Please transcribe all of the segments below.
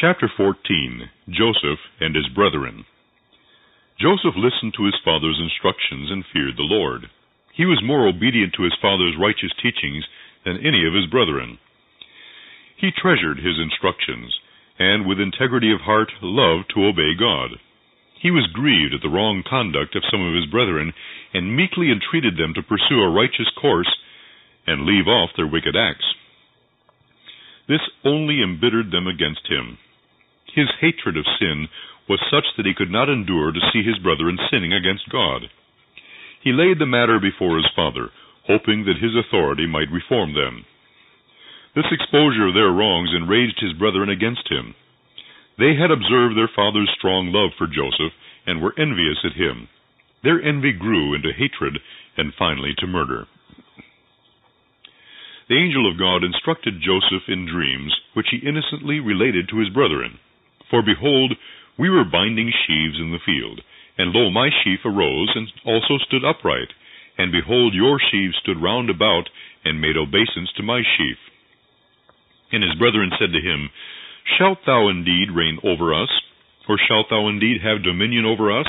Chapter 14 Joseph and his brethren. Joseph listened to his father's instructions and feared the Lord. He was more obedient to his father's righteous teachings than any of his brethren. He treasured his instructions, and with integrity of heart loved to obey God. He was grieved at the wrong conduct of some of his brethren, and meekly entreated them to pursue a righteous course and leave off their wicked acts. This only embittered them against him. His hatred of sin was such that he could not endure to see his brethren sinning against God. He laid the matter before his father, hoping that his authority might reform them. This exposure of their wrongs enraged his brethren against him. They had observed their father's strong love for Joseph and were envious at him. Their envy grew into hatred and finally to murder. The angel of God instructed Joseph in dreams, which he innocently related to his brethren. For behold, we were binding sheaves in the field, and lo, my sheaf arose and also stood upright, and behold, your sheaves stood round about and made obeisance to my sheaf. And his brethren said to him, Shalt thou indeed reign over us, or shalt thou indeed have dominion over us?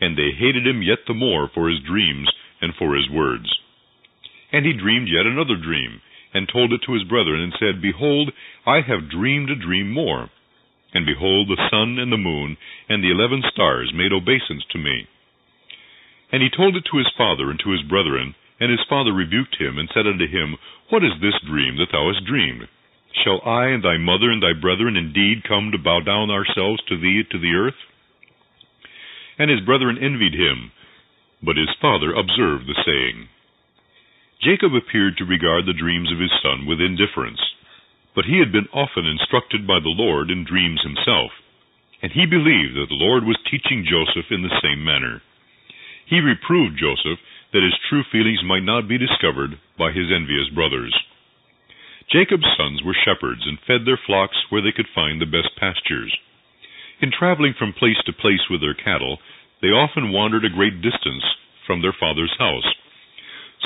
And they hated him yet the more for his dreams and for his words. And he dreamed yet another dream, and told it to his brethren, and said, Behold, I have dreamed a dream more. And behold, the sun and the moon and the eleven stars made obeisance to me. And he told it to his father and to his brethren, and his father rebuked him, and said unto him, What is this dream that thou hast dreamed? Shall I and thy mother and thy brethren indeed come to bow down ourselves to thee to the earth? And his brethren envied him, but his father observed the saying. Jacob appeared to regard the dreams of his son with indifference. But he had been often instructed by the Lord in dreams himself, and he believed that the Lord was teaching Joseph in the same manner. He reproved Joseph that his true feelings might not be discovered by his envious brothers. Jacob's sons were shepherds and fed their flocks where they could find the best pastures. In traveling from place to place with their cattle, they often wandered a great distance from their father's house,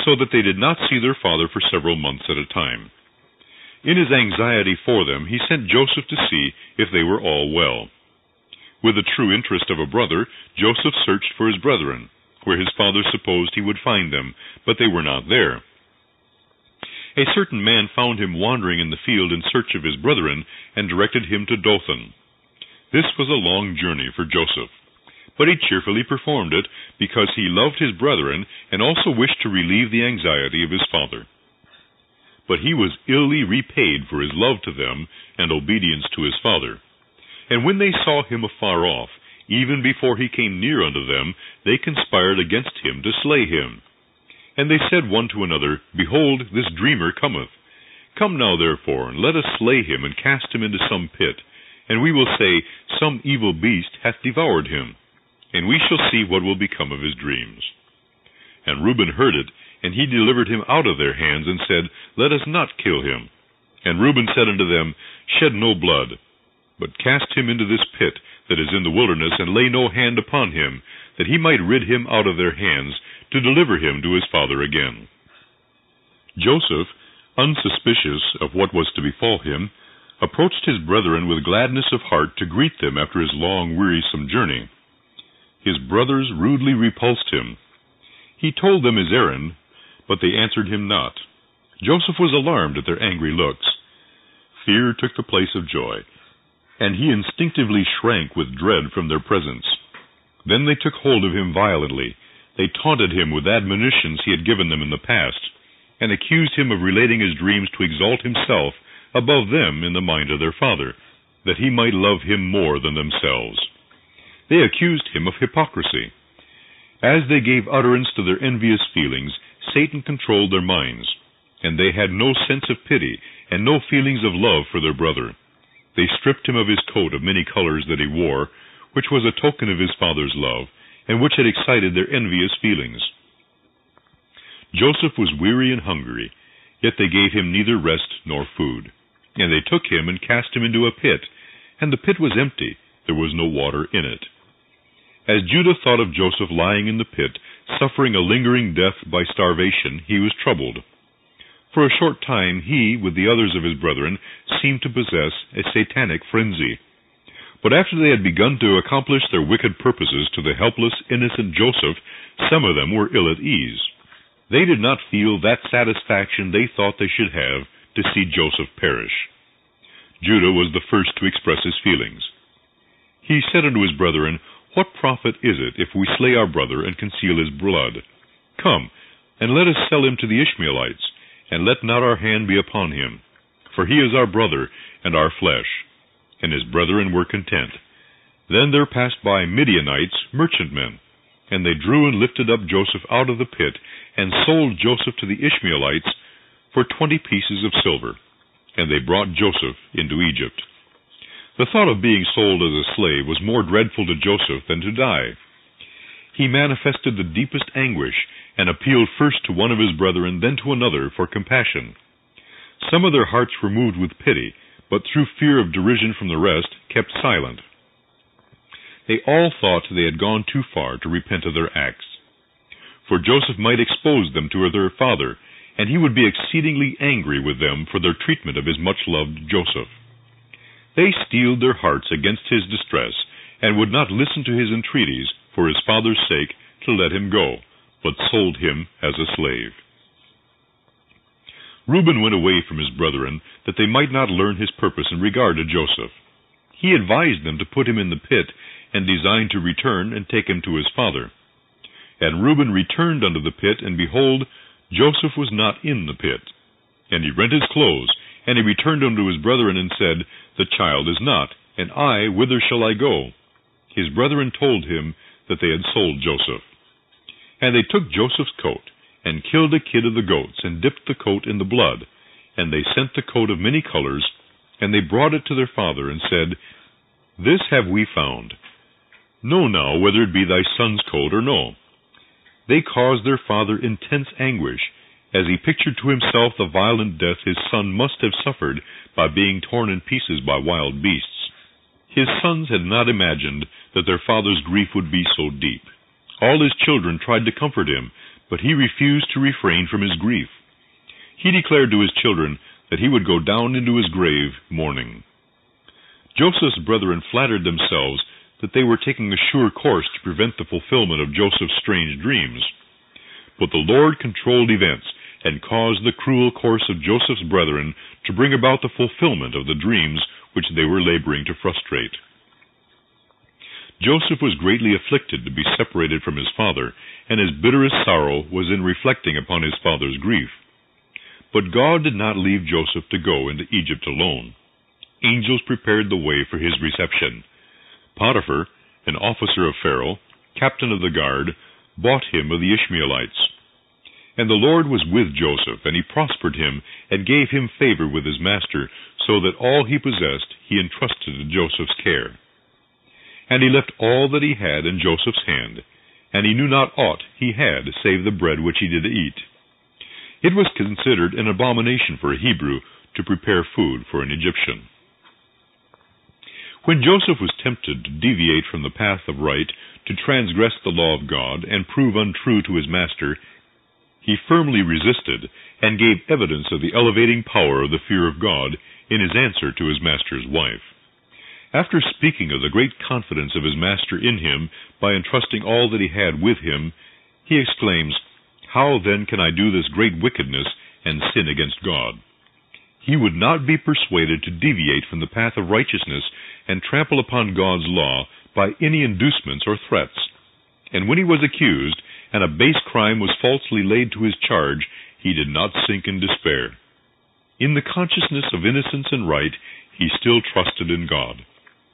so that they did not see their father for several months at a time. In his anxiety for them, he sent Joseph to see if they were all well. With the true interest of a brother, Joseph searched for his brethren, where his father supposed he would find them, but they were not there. A certain man found him wandering in the field in search of his brethren, and directed him to Dothan. This was a long journey for Joseph, but he cheerfully performed it, because he loved his brethren, and also wished to relieve the anxiety of his father. But he was illy repaid for his love to them and obedience to his father. And when they saw him afar off, even before he came near unto them, they conspired against him to slay him. And they said one to another, Behold, this dreamer cometh. Come now therefore, and let us slay him, and cast him into some pit. And we will say, Some evil beast hath devoured him. And we shall see what will become of his dreams. And Reuben heard it, and he delivered him out of their hands, and said, Let us not kill him. And Reuben said unto them, Shed no blood, but cast him into this pit that is in the wilderness, and lay no hand upon him, that he might rid him out of their hands, to deliver him to his father again. Joseph, unsuspicious of what was to befall him, approached his brethren with gladness of heart to greet them after his long, wearisome journey. His brothers rudely repulsed him. He told them his errand, but they answered him not. Joseph was alarmed at their angry looks. Fear took the place of joy, and he instinctively shrank with dread from their presence. Then they took hold of him violently. They taunted him with admonitions he had given them in the past, and accused him of relating his dreams to exalt himself above them in the mind of their father, that he might love him more than themselves. They accused him of hypocrisy. As they gave utterance to their envious feelings, Satan controlled their minds, and they had no sense of pity and no feelings of love for their brother. They stripped him of his coat of many colors that he wore, which was a token of his father's love, and which had excited their envious feelings. Joseph was weary and hungry, yet they gave him neither rest nor food. And they took him and cast him into a pit, and the pit was empty, there was no water in it. As Judah thought of Joseph lying in the pit, suffering a lingering death by starvation, he was troubled. For a short time he, with the others of his brethren, seemed to possess a satanic frenzy. But after they had begun to accomplish their wicked purposes to the helpless, innocent Joseph, some of them were ill at ease. They did not feel that satisfaction they thought they should have to see Joseph perish. Judah was the first to express his feelings. He said unto his brethren, What profit is it if we slay our brother and conceal his blood? Come, and let us sell him to the Ishmaelites, and let not our hand be upon him. For he is our brother and our flesh and his brethren were content. Then there passed by Midianites, merchantmen, and they drew and lifted up Joseph out of the pit, and sold Joseph to the Ishmaelites for twenty pieces of silver. And they brought Joseph into Egypt. The thought of being sold as a slave was more dreadful to Joseph than to die. He manifested the deepest anguish, and appealed first to one of his brethren, then to another, for compassion. Some of their hearts were moved with pity, but through fear of derision from the rest, kept silent. They all thought they had gone too far to repent of their acts. For Joseph might expose them to their father, and he would be exceedingly angry with them for their treatment of his much loved Joseph. They steeled their hearts against his distress, and would not listen to his entreaties, for his father's sake, to let him go, but sold him as a slave. Reuben went away from his brethren, that they might not learn his purpose in regard to Joseph. He advised them to put him in the pit, and designed to return and take him to his father. And Reuben returned unto the pit, and behold, Joseph was not in the pit. And he rent his clothes, and he returned unto his brethren, and said, The child is not, and I, whither shall I go? His brethren told him that they had sold Joseph. And they took Joseph's coat, and killed a kid of the goats, and dipped the coat in the blood. And they sent the coat of many colors, and they brought it to their father, and said, This have we found. Know now whether it be thy son's coat or no. They caused their father intense anguish, as he pictured to himself the violent death his son must have suffered by being torn in pieces by wild beasts. His sons had not imagined that their father's grief would be so deep. All his children tried to comfort him, but he refused to refrain from his grief. He declared to his children that he would go down into his grave mourning. Joseph's brethren flattered themselves that they were taking a sure course to prevent the fulfillment of Joseph's strange dreams. But the Lord controlled events and caused the cruel course of Joseph's brethren to bring about the fulfillment of the dreams which they were laboring to frustrate. Joseph was greatly afflicted to be separated from his father, and his bitterest sorrow was in reflecting upon his father's grief. But God did not leave Joseph to go into Egypt alone. Angels prepared the way for his reception. Potiphar, an officer of Pharaoh, captain of the guard, bought him of the Ishmaelites. And the Lord was with Joseph, and he prospered him, and gave him favor with his master, so that all he possessed he entrusted to Joseph's care. And he left all that he had in Joseph's hand, and he knew not aught he had save the bread which he did eat. It was considered an abomination for a Hebrew to prepare food for an Egyptian. When Joseph was tempted to deviate from the path of right, to transgress the law of God, and prove untrue to his master, he firmly resisted, and gave evidence of the elevating power of the fear of God in his answer to his master's wife. After speaking of the great confidence of his master in him by entrusting all that he had with him, he exclaims, How then can I do this great wickedness and sin against God? He would not be persuaded to deviate from the path of righteousness and trample upon God's law by any inducements or threats. And when he was accused, and a base crime was falsely laid to his charge, he did not sink in despair. In the consciousness of innocence and right, he still trusted in God.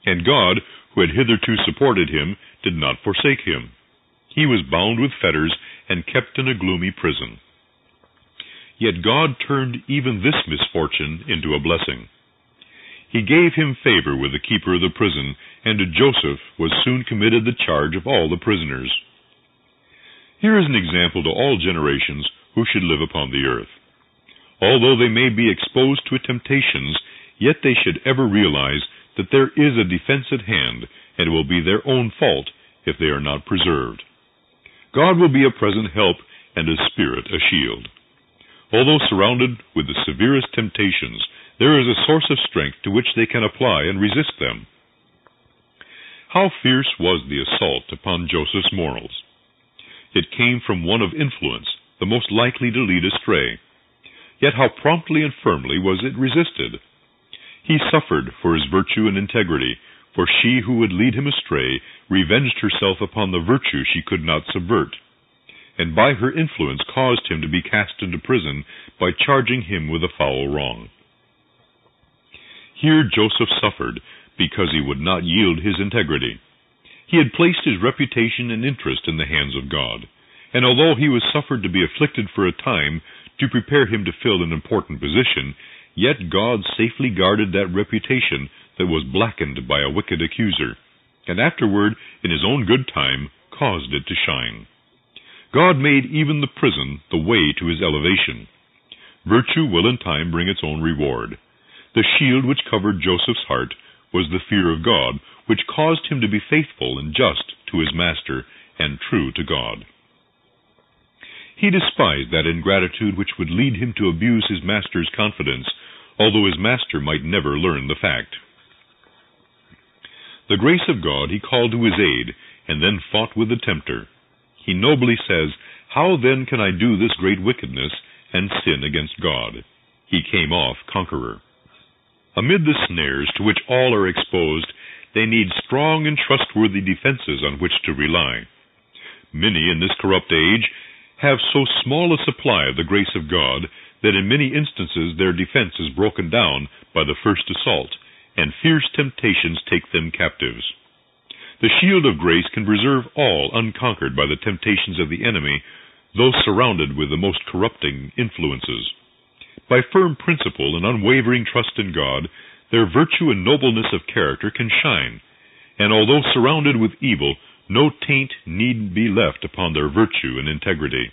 And God, who had hitherto supported him, did not forsake him. He was bound with fetters and kept in a gloomy prison. Yet God turned even this misfortune into a blessing. He gave him favor with the keeper of the prison, and to Joseph was soon committed the charge of all the prisoners. Here is an example to all generations who should live upon the earth. Although they may be exposed to temptations, yet they should ever realize that there is a defense at hand, and it will be their own fault if they are not preserved. God will be a present help, and His Spirit a shield. Although surrounded with the severest temptations, there is a source of strength to which they can apply and resist them. How fierce was the assault upon Joseph's morals! It came from one of influence, the most likely to lead astray. Yet how promptly and firmly was it resisted! He suffered for his virtue and integrity, for she who would lead him astray revenged herself upon the virtue she could not subvert, and by her influence caused him to be cast into prison by charging him with a foul wrong. Here Joseph suffered because he would not yield his integrity. He had placed his reputation and interest in the hands of God, and although he was suffered to be afflicted for a time to prepare him to fill an important position, Yet God safely guarded that reputation that was blackened by a wicked accuser, and afterward, in his own good time, caused it to shine. God made even the prison the way to his elevation. Virtue will in time bring its own reward. The shield which covered Joseph's heart was the fear of God, which caused him to be faithful and just to his master and true to God. He despised that ingratitude which would lead him to abuse his master's confidence although his master might never learn the fact. The grace of God he called to his aid, and then fought with the tempter. He nobly says, How then can I do this great wickedness, and sin against God? He came off conqueror. Amid the snares to which all are exposed, they need strong and trustworthy defenses on which to rely. Many in this corrupt age have so small a supply of the grace of God that in many instances their defense is broken down by the first assault, and fierce temptations take them captives. The shield of grace can preserve all unconquered by the temptations of the enemy, though surrounded with the most corrupting influences. By firm principle and unwavering trust in God, their virtue and nobleness of character can shine, and although surrounded with evil, no taint need be left upon their virtue and integrity.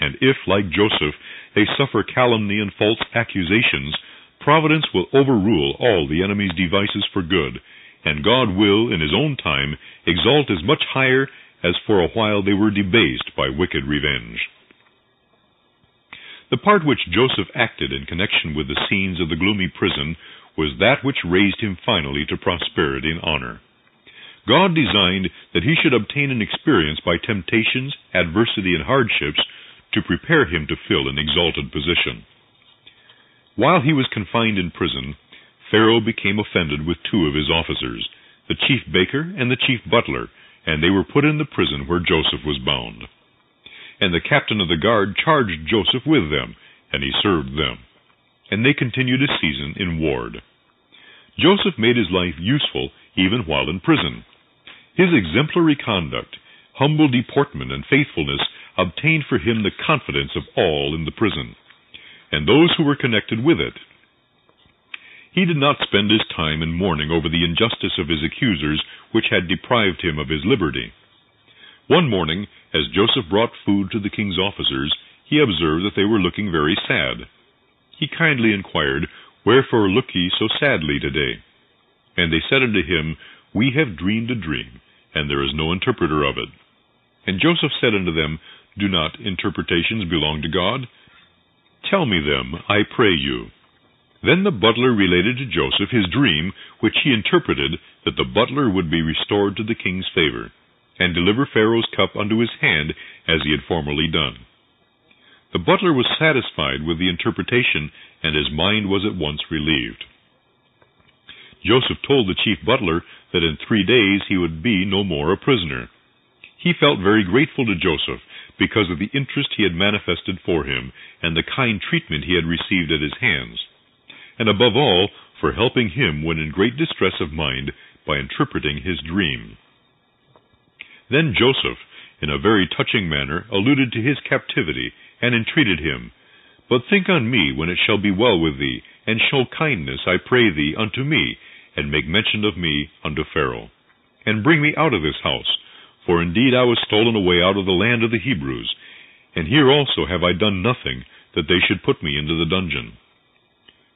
And if, like Joseph, they suffer calumny and false accusations, providence will overrule all the enemy's devices for good, and God will, in his own time, exalt as much higher as for a while they were debased by wicked revenge. The part which Joseph acted in connection with the scenes of the gloomy prison was that which raised him finally to prosperity and honor. God designed that he should obtain an experience by temptations, adversity, and hardships to prepare him to fill an exalted position. While he was confined in prison, Pharaoh became offended with two of his officers, the chief baker and the chief butler, and they were put in the prison where Joseph was bound. And the captain of the guard charged Joseph with them, and he served them. And they continued a season in ward. Joseph made his life useful even while in prison. His exemplary conduct, humble deportment, and faithfulness obtained for him the confidence of all in the prison, and those who were connected with it. He did not spend his time in mourning over the injustice of his accusers, which had deprived him of his liberty. One morning, as Joseph brought food to the king's officers, he observed that they were looking very sad. He kindly inquired, Wherefore look ye so sadly today? And they said unto him, We have dreamed a dream, and there is no interpreter of it. And Joseph said unto them, do not interpretations belong to God? Tell me them, I pray you. Then the butler related to Joseph his dream, which he interpreted that the butler would be restored to the king's favor, and deliver Pharaoh's cup unto his hand, as he had formerly done. The butler was satisfied with the interpretation, and his mind was at once relieved. Joseph told the chief butler that in three days he would be no more a prisoner. He felt very grateful to Joseph, because of the interest he had manifested for him and the kind treatment he had received at his hands, and above all, for helping him when in great distress of mind by interpreting his dream. Then Joseph, in a very touching manner, alluded to his captivity, and entreated him, But think on me when it shall be well with thee, and show kindness, I pray thee, unto me, and make mention of me unto Pharaoh. And bring me out of this house, for indeed I was stolen away out of the land of the Hebrews, and here also have I done nothing that they should put me into the dungeon.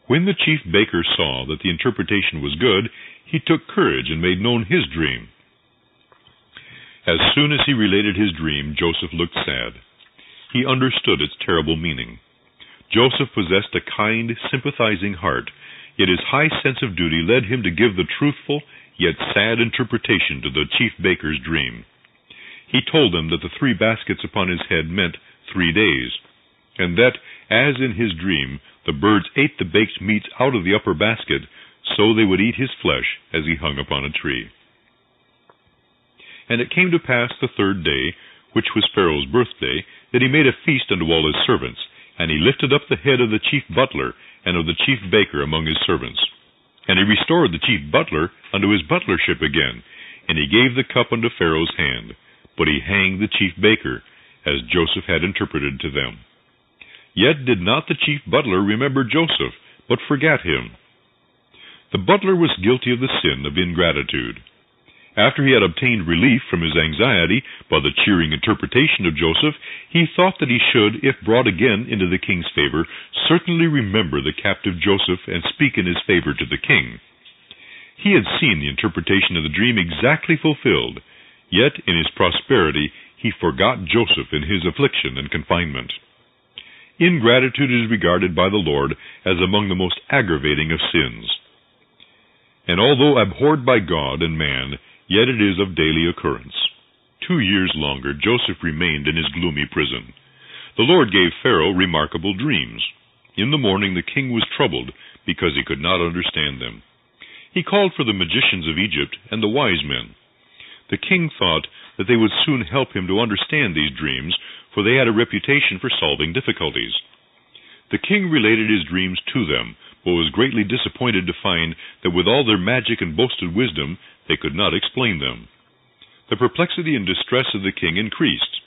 When the chief baker saw that the interpretation was good, he took courage and made known his dream. As soon as he related his dream, Joseph looked sad. He understood its terrible meaning. Joseph possessed a kind, sympathizing heart, yet his high sense of duty led him to give the truthful, yet sad interpretation to the chief baker's dream. He told them that the three baskets upon his head meant three days, and that, as in his dream, the birds ate the baked meats out of the upper basket, so they would eat his flesh as he hung upon a tree. And it came to pass the third day, which was Pharaoh's birthday, that he made a feast unto all his servants, and he lifted up the head of the chief butler and of the chief baker among his servants. And he restored the chief butler unto his butlership again, and he gave the cup unto Pharaoh's hand. But he hanged the chief baker, as Joseph had interpreted to them. Yet did not the chief butler remember Joseph, but forgat him. The butler was guilty of the sin of ingratitude. After he had obtained relief from his anxiety by the cheering interpretation of Joseph, he thought that he should, if brought again into the king's favor, certainly remember the captive Joseph and speak in his favor to the king. He had seen the interpretation of the dream exactly fulfilled, yet in his prosperity he forgot Joseph in his affliction and confinement. Ingratitude is regarded by the Lord as among the most aggravating of sins. And although abhorred by God and man, yet it is of daily occurrence. Two years longer Joseph remained in his gloomy prison. The Lord gave Pharaoh remarkable dreams. In the morning the king was troubled, because he could not understand them. He called for the magicians of Egypt and the wise men. The king thought that they would soon help him to understand these dreams, for they had a reputation for solving difficulties. The king related his dreams to them, but was greatly disappointed to find that with all their magic and boasted wisdom, they could not explain them. The perplexity and distress of the king increased.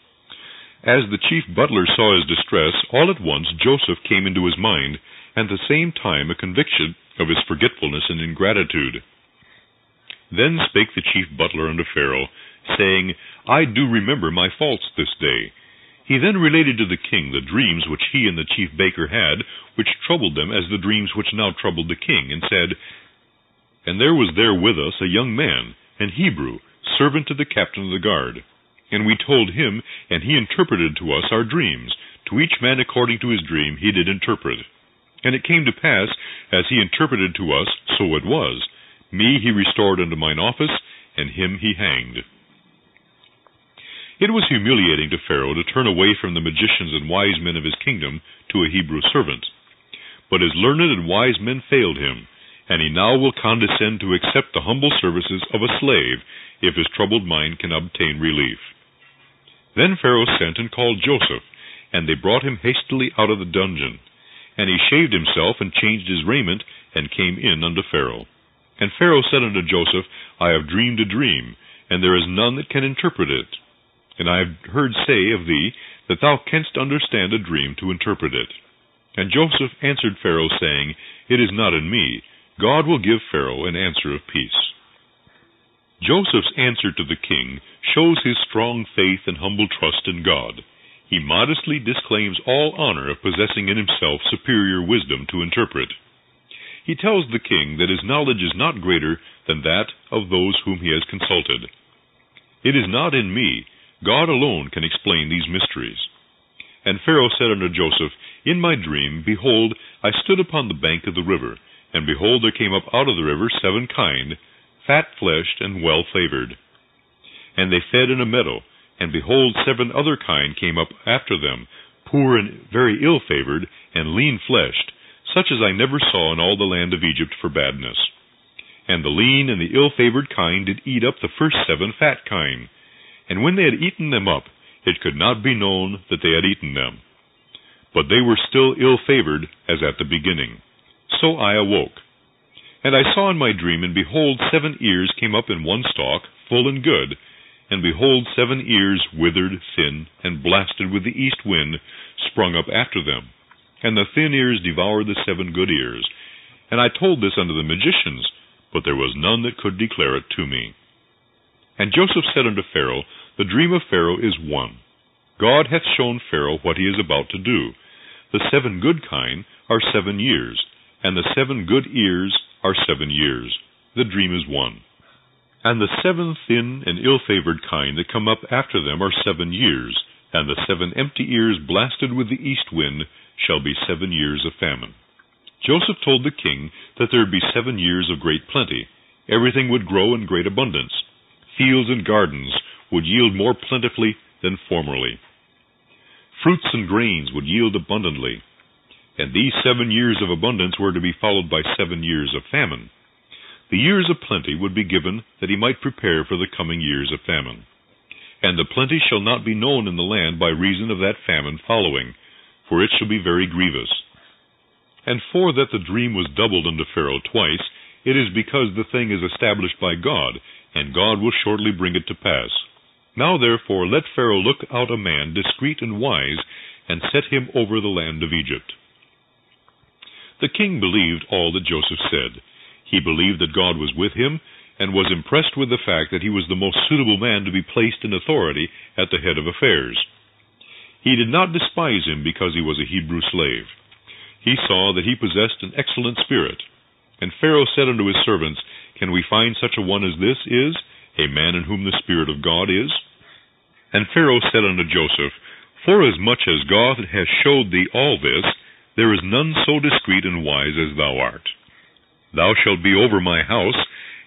As the chief butler saw his distress, all at once Joseph came into his mind, and at the same time a conviction of his forgetfulness and ingratitude. Then spake the chief butler unto Pharaoh, saying, I do remember my faults this day. He then related to the king the dreams which he and the chief baker had, which troubled them as the dreams which now troubled the king, and said, And there was there with us a young man, an Hebrew, servant to the captain of the guard. And we told him, and he interpreted to us our dreams. To each man according to his dream he did interpret. And it came to pass, as he interpreted to us, so it was. Me he restored unto mine office, and him he hanged. It was humiliating to Pharaoh to turn away from the magicians and wise men of his kingdom to a Hebrew servant. But his learned and wise men failed him, and he now will condescend to accept the humble services of a slave if his troubled mind can obtain relief. Then Pharaoh sent and called Joseph, and they brought him hastily out of the dungeon. And he shaved himself and changed his raiment, and came in unto Pharaoh. And Pharaoh said unto Joseph, I have dreamed a dream, and there is none that can interpret it. And I have heard say of thee that thou canst understand a dream to interpret it. And Joseph answered Pharaoh, saying, It is not in me. God will give Pharaoh an answer of peace. Joseph's answer to the king shows his strong faith and humble trust in God. He modestly disclaims all honor of possessing in himself superior wisdom to interpret. He tells the king that his knowledge is not greater than that of those whom he has consulted. It is not in me, God alone can explain these mysteries. And Pharaoh said unto Joseph, In my dream, behold, I stood upon the bank of the river, and behold, there came up out of the river seven kine, fat fleshed and well favored. And they fed in a meadow, and behold, seven other kine came up after them, poor and very ill favored, and lean fleshed, such as I never saw in all the land of Egypt for badness. And the lean and the ill favored kine did eat up the first seven fat kine. And when they had eaten them up, it could not be known that they had eaten them. But they were still ill favored as at the beginning. So I awoke. And I saw in my dream, and behold, seven ears came up in one stalk, full and good. And behold, seven ears, withered, thin, and blasted with the east wind, sprung up after them. And the thin ears devoured the seven good ears. And I told this unto the magicians, but there was none that could declare it to me. And Joseph said unto Pharaoh, The dream of Pharaoh is one. God hath shown Pharaoh what he is about to do. The seven good kine are seven years, and the seven good ears are seven years. The dream is one. And the seven thin and ill favored kine that come up after them are seven years, and the seven empty ears blasted with the east wind shall be seven years of famine. Joseph told the king that there would be seven years of great plenty, Everything would grow in great abundance. Fields and gardens would yield more plentifully than formerly. Fruits and grains would yield abundantly. And these seven years of abundance were to be followed by seven years of famine. The years of plenty would be given that he might prepare for the coming years of famine. And the plenty shall not be known in the land by reason of that famine following, for it shall be very grievous. And for that the dream was doubled unto Pharaoh twice, it is because the thing is established by God, and God will shortly bring it to pass. Now therefore let Pharaoh look out a man discreet and wise, and set him over the land of Egypt. The king believed all that Joseph said. He believed that God was with him, and was impressed with the fact that he was the most suitable man to be placed in authority at the head of affairs. He did not despise him because he was a Hebrew slave. He saw that he possessed an excellent spirit. And Pharaoh said unto his servants, Can we find such a one as this is, a man in whom the Spirit of God is? And Pharaoh said unto Joseph, Forasmuch as God has showed thee all this, there is none so discreet and wise as thou art. Thou shalt be over my house,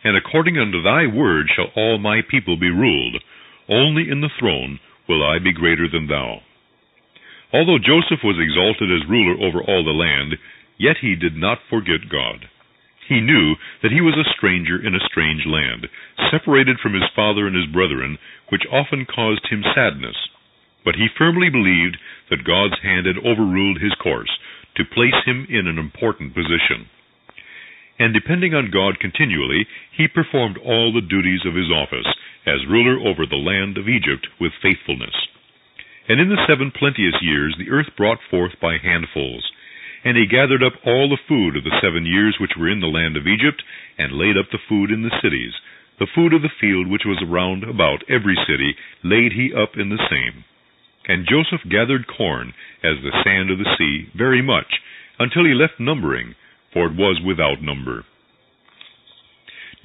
and according unto thy word shall all my people be ruled. Only in the throne will I be greater than thou. Although Joseph was exalted as ruler over all the land, yet he did not forget God. He knew that he was a stranger in a strange land, separated from his father and his brethren, which often caused him sadness. But he firmly believed that God's hand had overruled his course to place him in an important position. And depending on God continually, he performed all the duties of his office as ruler over the land of Egypt with faithfulness. And in the seven plenteous years the earth brought forth by handfuls, and he gathered up all the food of the seven years which were in the land of Egypt, and laid up the food in the cities. The food of the field which was around about every city laid he up in the same. And Joseph gathered corn, as the sand of the sea, very much, until he left numbering, for it was without number.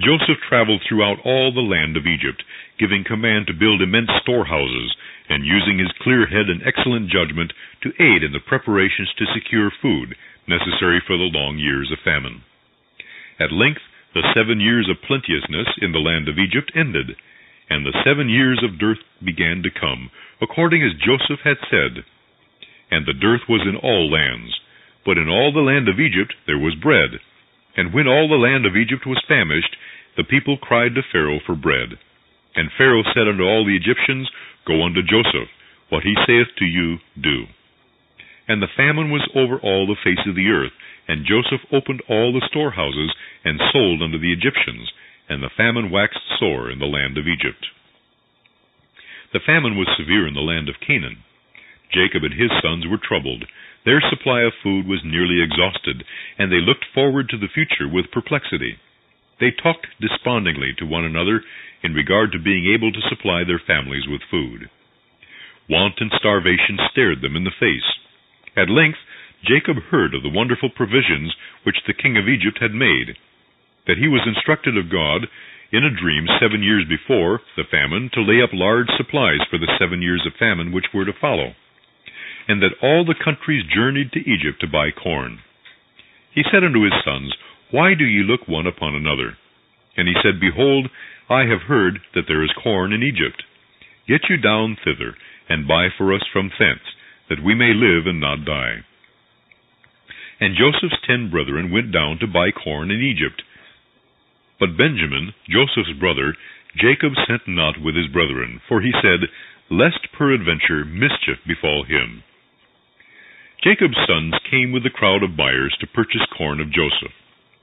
Joseph traveled throughout all the land of Egypt, giving command to build immense storehouses, and using his clear head and excellent judgment to aid in the preparations to secure food necessary for the long years of famine. At length, the seven years of plenteousness in the land of Egypt ended, and the seven years of dearth began to come, according as Joseph had said. And the dearth was in all lands, but in all the land of Egypt there was bread. And when all the land of Egypt was famished, the people cried to Pharaoh for bread. And Pharaoh said unto all the Egyptians, Go unto Joseph, what he saith to you, do. And the famine was over all the face of the earth, and Joseph opened all the storehouses, and sold unto the Egyptians, and the famine waxed sore in the land of Egypt. The famine was severe in the land of Canaan. Jacob and his sons were troubled. Their supply of food was nearly exhausted, and they looked forward to the future with perplexity. They talked despondingly to one another in regard to being able to supply their families with food. Want and starvation stared them in the face. At length, Jacob heard of the wonderful provisions which the king of Egypt had made, that he was instructed of God in a dream seven years before the famine to lay up large supplies for the seven years of famine which were to follow, and that all the countries journeyed to Egypt to buy corn. He said unto his sons, Why do ye look one upon another? And he said, Behold, I have heard that there is corn in Egypt. Get you down thither, and buy for us from thence, that we may live and not die. And Joseph's ten brethren went down to buy corn in Egypt. But Benjamin, Joseph's brother, Jacob sent not with his brethren, for he said, Lest peradventure mischief befall him. Jacob's sons came with the crowd of buyers to purchase corn of Joseph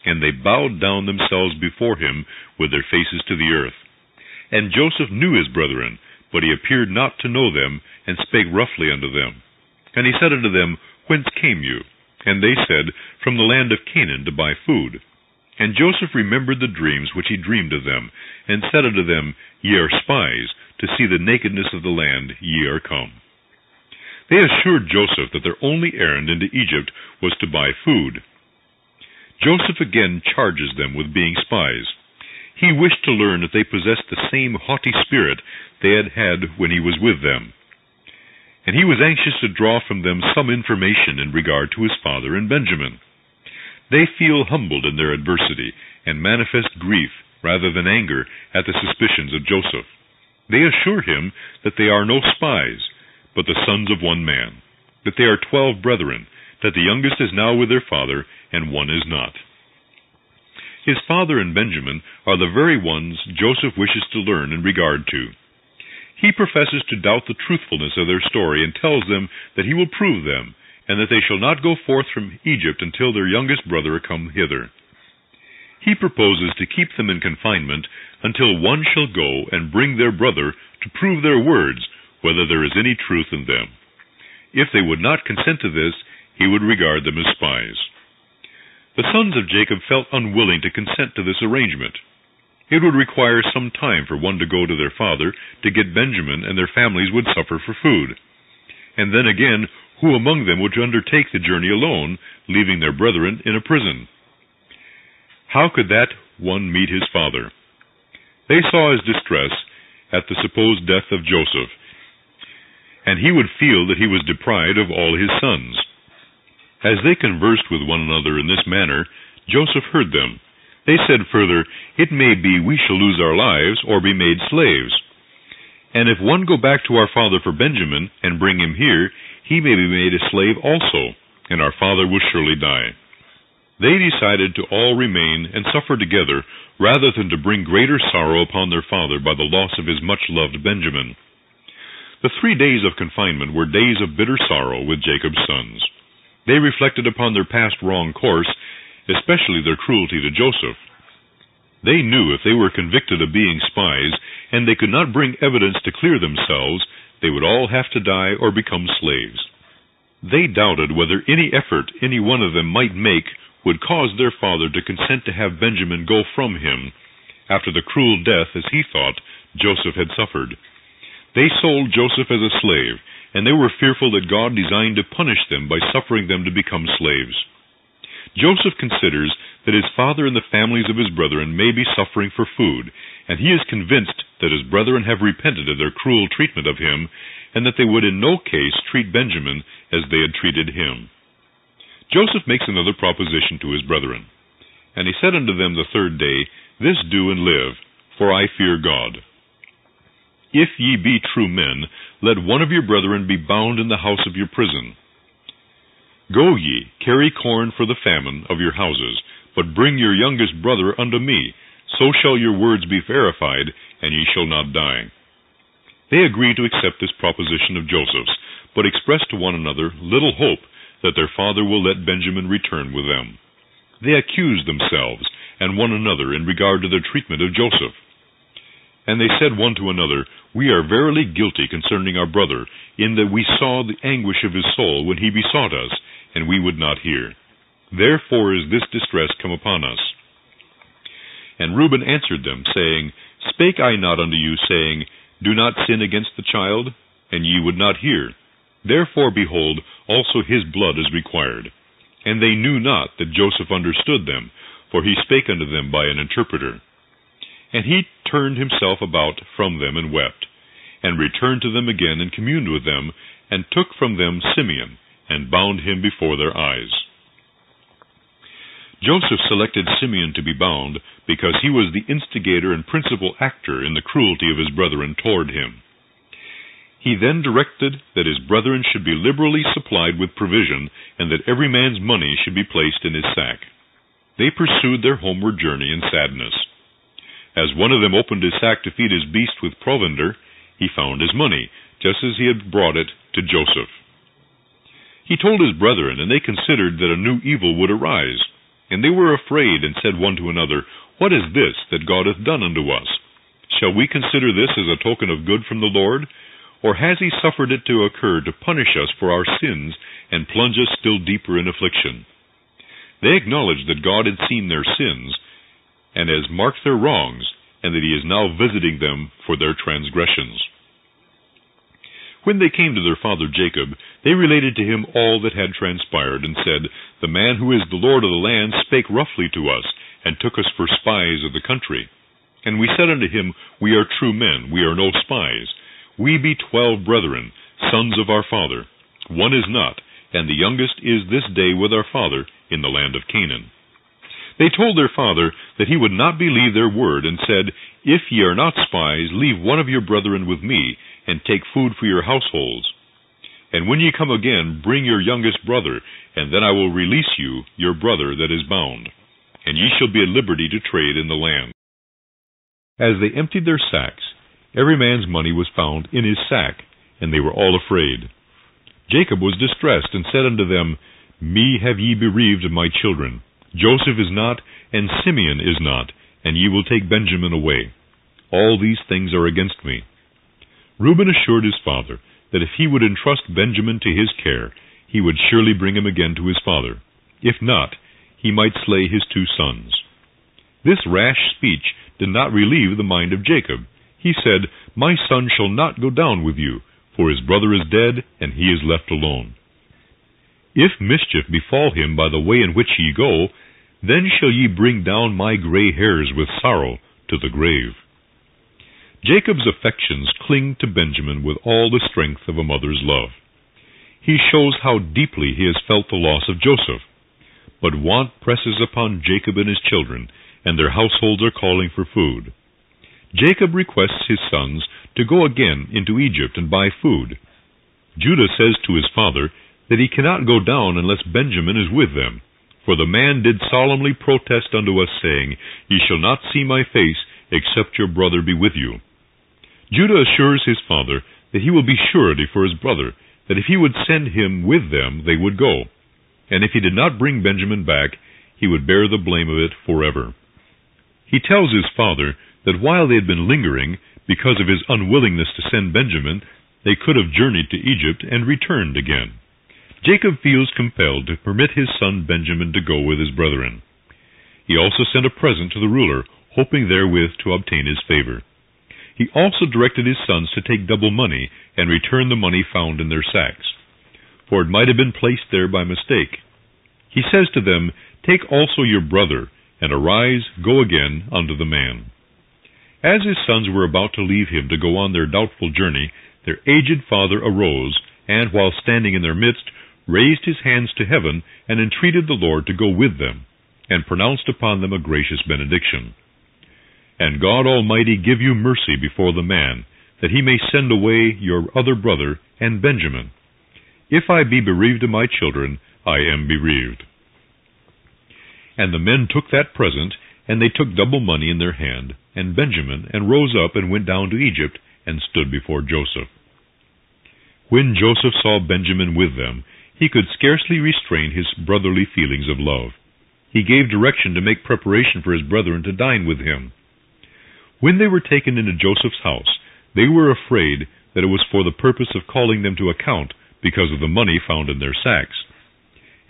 and they bowed down themselves before him with their faces to the earth. And Joseph knew his brethren, but he appeared not to know them, and spake roughly unto them. And he said unto them, Whence came you? And they said, From the land of Canaan to buy food. And Joseph remembered the dreams which he dreamed of them, and said unto them, Ye are spies, to see the nakedness of the land ye are come. They assured Joseph that their only errand into Egypt was to buy food, Joseph again charges them with being spies. He wished to learn if they possessed the same haughty spirit they had had when he was with them. And he was anxious to draw from them some information in regard to his father and Benjamin. They feel humbled in their adversity, and manifest grief rather than anger, at the suspicions of Joseph. They assure him that they are no spies, but the sons of one man, that they are twelve brethren, that the youngest is now with their father, and one is not. His father and Benjamin are the very ones Joseph wishes to learn in regard to. He professes to doubt the truthfulness of their story and tells them that he will prove them, and that they shall not go forth from Egypt until their youngest brother come hither. He proposes to keep them in confinement until one shall go and bring their brother to prove their words, whether there is any truth in them. If they would not consent to this, he would regard them as spies. The sons of Jacob felt unwilling to consent to this arrangement. It would require some time for one to go to their father to get Benjamin, and their families would suffer for food. And then again, who among them would undertake the journey alone, leaving their brethren in a prison? How could that one meet his father? They saw his distress at the supposed death of Joseph, and he would feel that he was deprived of all his sons. As they conversed with one another in this manner, Joseph heard them. They said further, It may be we shall lose our lives, or be made slaves. And if one go back to our father for Benjamin, and bring him here, he may be made a slave also, and our father will surely die. They decided to all remain and suffer together, rather than to bring greater sorrow upon their father by the loss of his much loved Benjamin. The three days of confinement were days of bitter sorrow with Jacob's sons. They reflected upon their past wrong course, especially their cruelty to Joseph. They knew if they were convicted of being spies, and they could not bring evidence to clear themselves, they would all have to die or become slaves. They doubted whether any effort any one of them might make would cause their father to consent to have Benjamin go from him, after the cruel death, as he thought, Joseph had suffered. They sold Joseph as a slave, and they were fearful that God designed to punish them by suffering them to become slaves. Joseph considers that his father and the families of his brethren may be suffering for food, and he is convinced that his brethren have repented of their cruel treatment of him, and that they would in no case treat Benjamin as they had treated him. Joseph makes another proposition to his brethren. And he said unto them the third day, This do and live, for I fear God. If ye be true men, let one of your brethren be bound in the house of your prison. Go ye, carry corn for the famine of your houses, but bring your youngest brother unto me, so shall your words be verified, and ye shall not die. They agree to accept this proposition of Joseph's, but express to one another little hope that their father will let Benjamin return with them. They accuse themselves and one another in regard to their treatment of Joseph. And they said one to another, We are verily guilty concerning our brother, in that we saw the anguish of his soul when he besought us, and we would not hear. Therefore is this distress come upon us. And Reuben answered them, saying, Spake I not unto you, saying, Do not sin against the child? And ye would not hear. Therefore, behold, also his blood is required. And they knew not that Joseph understood them, for he spake unto them by an interpreter. And he turned himself about from them and wept, and returned to them again and communed with them, and took from them Simeon, and bound him before their eyes. Joseph selected Simeon to be bound because he was the instigator and principal actor in the cruelty of his brethren toward him. He then directed that his brethren should be liberally supplied with provision, and that every man's money should be placed in his sack. They pursued their homeward journey in sadness. As one of them opened his sack to feed his beast with provender, he found his money, just as he had brought it to Joseph. He told his brethren, and they considered that a new evil would arise. And they were afraid, and said one to another, What is this that God hath done unto us? Shall we consider this as a token of good from the Lord? Or has he suffered it to occur to punish us for our sins and plunge us still deeper in affliction? They acknowledged that God had seen their sins and has marked their wrongs, and that he is now visiting them for their transgressions. When they came to their father Jacob, they related to him all that had transpired, and said, The man who is the Lord of the land spake roughly to us, and took us for spies of the country. And we said unto him, We are true men, we are no spies. We be twelve brethren, sons of our father. One is not, and the youngest is this day with our father in the land of Canaan. They told their father that he would not believe their word, and said, If ye are not spies, leave one of your brethren with me, and take food for your households. And when ye come again, bring your youngest brother, and then I will release you, your brother that is bound. And ye shall be at liberty to trade in the land. As they emptied their sacks, every man's money was found in his sack, and they were all afraid. Jacob was distressed, and said unto them, Me have ye bereaved of my children. Joseph is not, and Simeon is not, and ye will take Benjamin away. All these things are against me. Reuben assured his father that if he would entrust Benjamin to his care, he would surely bring him again to his father. If not, he might slay his two sons. This rash speech did not relieve the mind of Jacob. He said, My son shall not go down with you, for his brother is dead, and he is left alone. If mischief befall him by the way in which ye go, then shall ye bring down my gray hairs with sorrow to the grave. Jacob's affections cling to Benjamin with all the strength of a mother's love. He shows how deeply he has felt the loss of Joseph. But want presses upon Jacob and his children, and their households are calling for food. Jacob requests his sons to go again into Egypt and buy food. Judah says to his father that he cannot go down unless Benjamin is with them. For the man did solemnly protest unto us, saying, Ye shall not see my face, except your brother be with you. Judah assures his father that he will be surety for his brother, that if he would send him with them, they would go. And if he did not bring Benjamin back, he would bear the blame of it forever. He tells his father that while they had been lingering, because of his unwillingness to send Benjamin, they could have journeyed to Egypt and returned again. Jacob feels compelled to permit his son Benjamin to go with his brethren. He also sent a present to the ruler, hoping therewith to obtain his favor. He also directed his sons to take double money and return the money found in their sacks, for it might have been placed there by mistake. He says to them, Take also your brother, and arise, go again unto the man. As his sons were about to leave him to go on their doubtful journey, their aged father arose, and while standing in their midst, raised his hands to heaven, and entreated the Lord to go with them, and pronounced upon them a gracious benediction. And God Almighty give you mercy before the man, that he may send away your other brother and Benjamin. If I be bereaved of my children, I am bereaved. And the men took that present, and they took double money in their hand, and Benjamin, and rose up and went down to Egypt, and stood before Joseph. When Joseph saw Benjamin with them, he could scarcely restrain his brotherly feelings of love. He gave direction to make preparation for his brethren to dine with him. When they were taken into Joseph's house, they were afraid that it was for the purpose of calling them to account because of the money found in their sacks.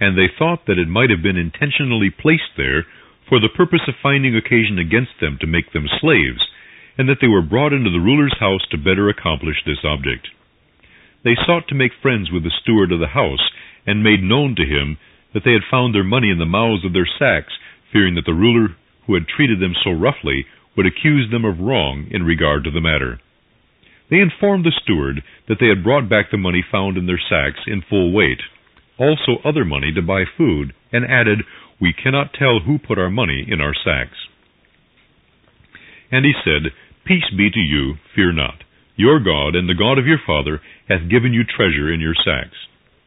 And they thought that it might have been intentionally placed there for the purpose of finding occasion against them to make them slaves, and that they were brought into the ruler's house to better accomplish this object. They sought to make friends with the steward of the house, and made known to him that they had found their money in the mouths of their sacks, fearing that the ruler who had treated them so roughly would accuse them of wrong in regard to the matter. They informed the steward that they had brought back the money found in their sacks in full weight, also other money to buy food, and added, We cannot tell who put our money in our sacks. And he said, Peace be to you, fear not. Your God and the God of your father hath given you treasure in your sacks.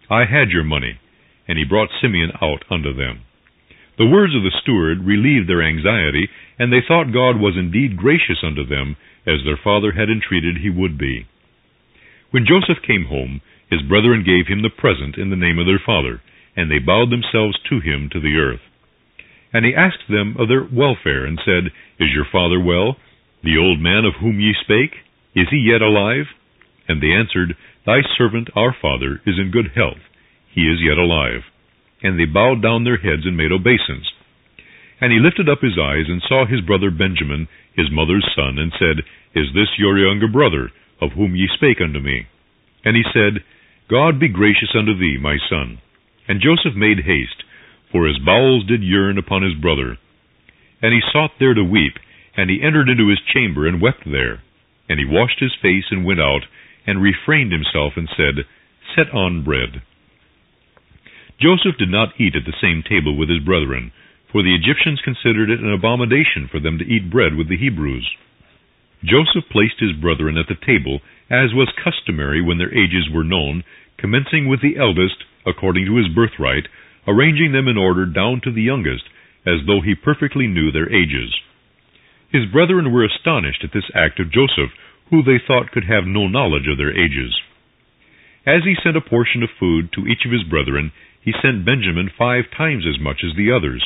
I had your money. And he brought Simeon out unto them. The words of the steward relieved their anxiety, and they thought God was indeed gracious unto them, as their father had entreated he would be. When Joseph came home, his brethren gave him the present in the name of their father, and they bowed themselves to him to the earth. And he asked them of their welfare, and said, Is your father well? The old man of whom ye spake, is he yet alive? And they answered, Thy servant our father is in good health, he is yet alive and they bowed down their heads and made obeisance. And he lifted up his eyes and saw his brother Benjamin, his mother's son, and said, Is this your younger brother, of whom ye spake unto me? And he said, God be gracious unto thee, my son. And Joseph made haste, for his bowels did yearn upon his brother. And he sought there to weep, and he entered into his chamber and wept there. And he washed his face and went out, and refrained himself, and said, Set on bread. Joseph did not eat at the same table with his brethren, for the Egyptians considered it an abomination for them to eat bread with the Hebrews. Joseph placed his brethren at the table, as was customary when their ages were known, commencing with the eldest, according to his birthright, arranging them in order down to the youngest, as though he perfectly knew their ages. His brethren were astonished at this act of Joseph, who they thought could have no knowledge of their ages. As he sent a portion of food to each of his brethren, he sent Benjamin five times as much as the others.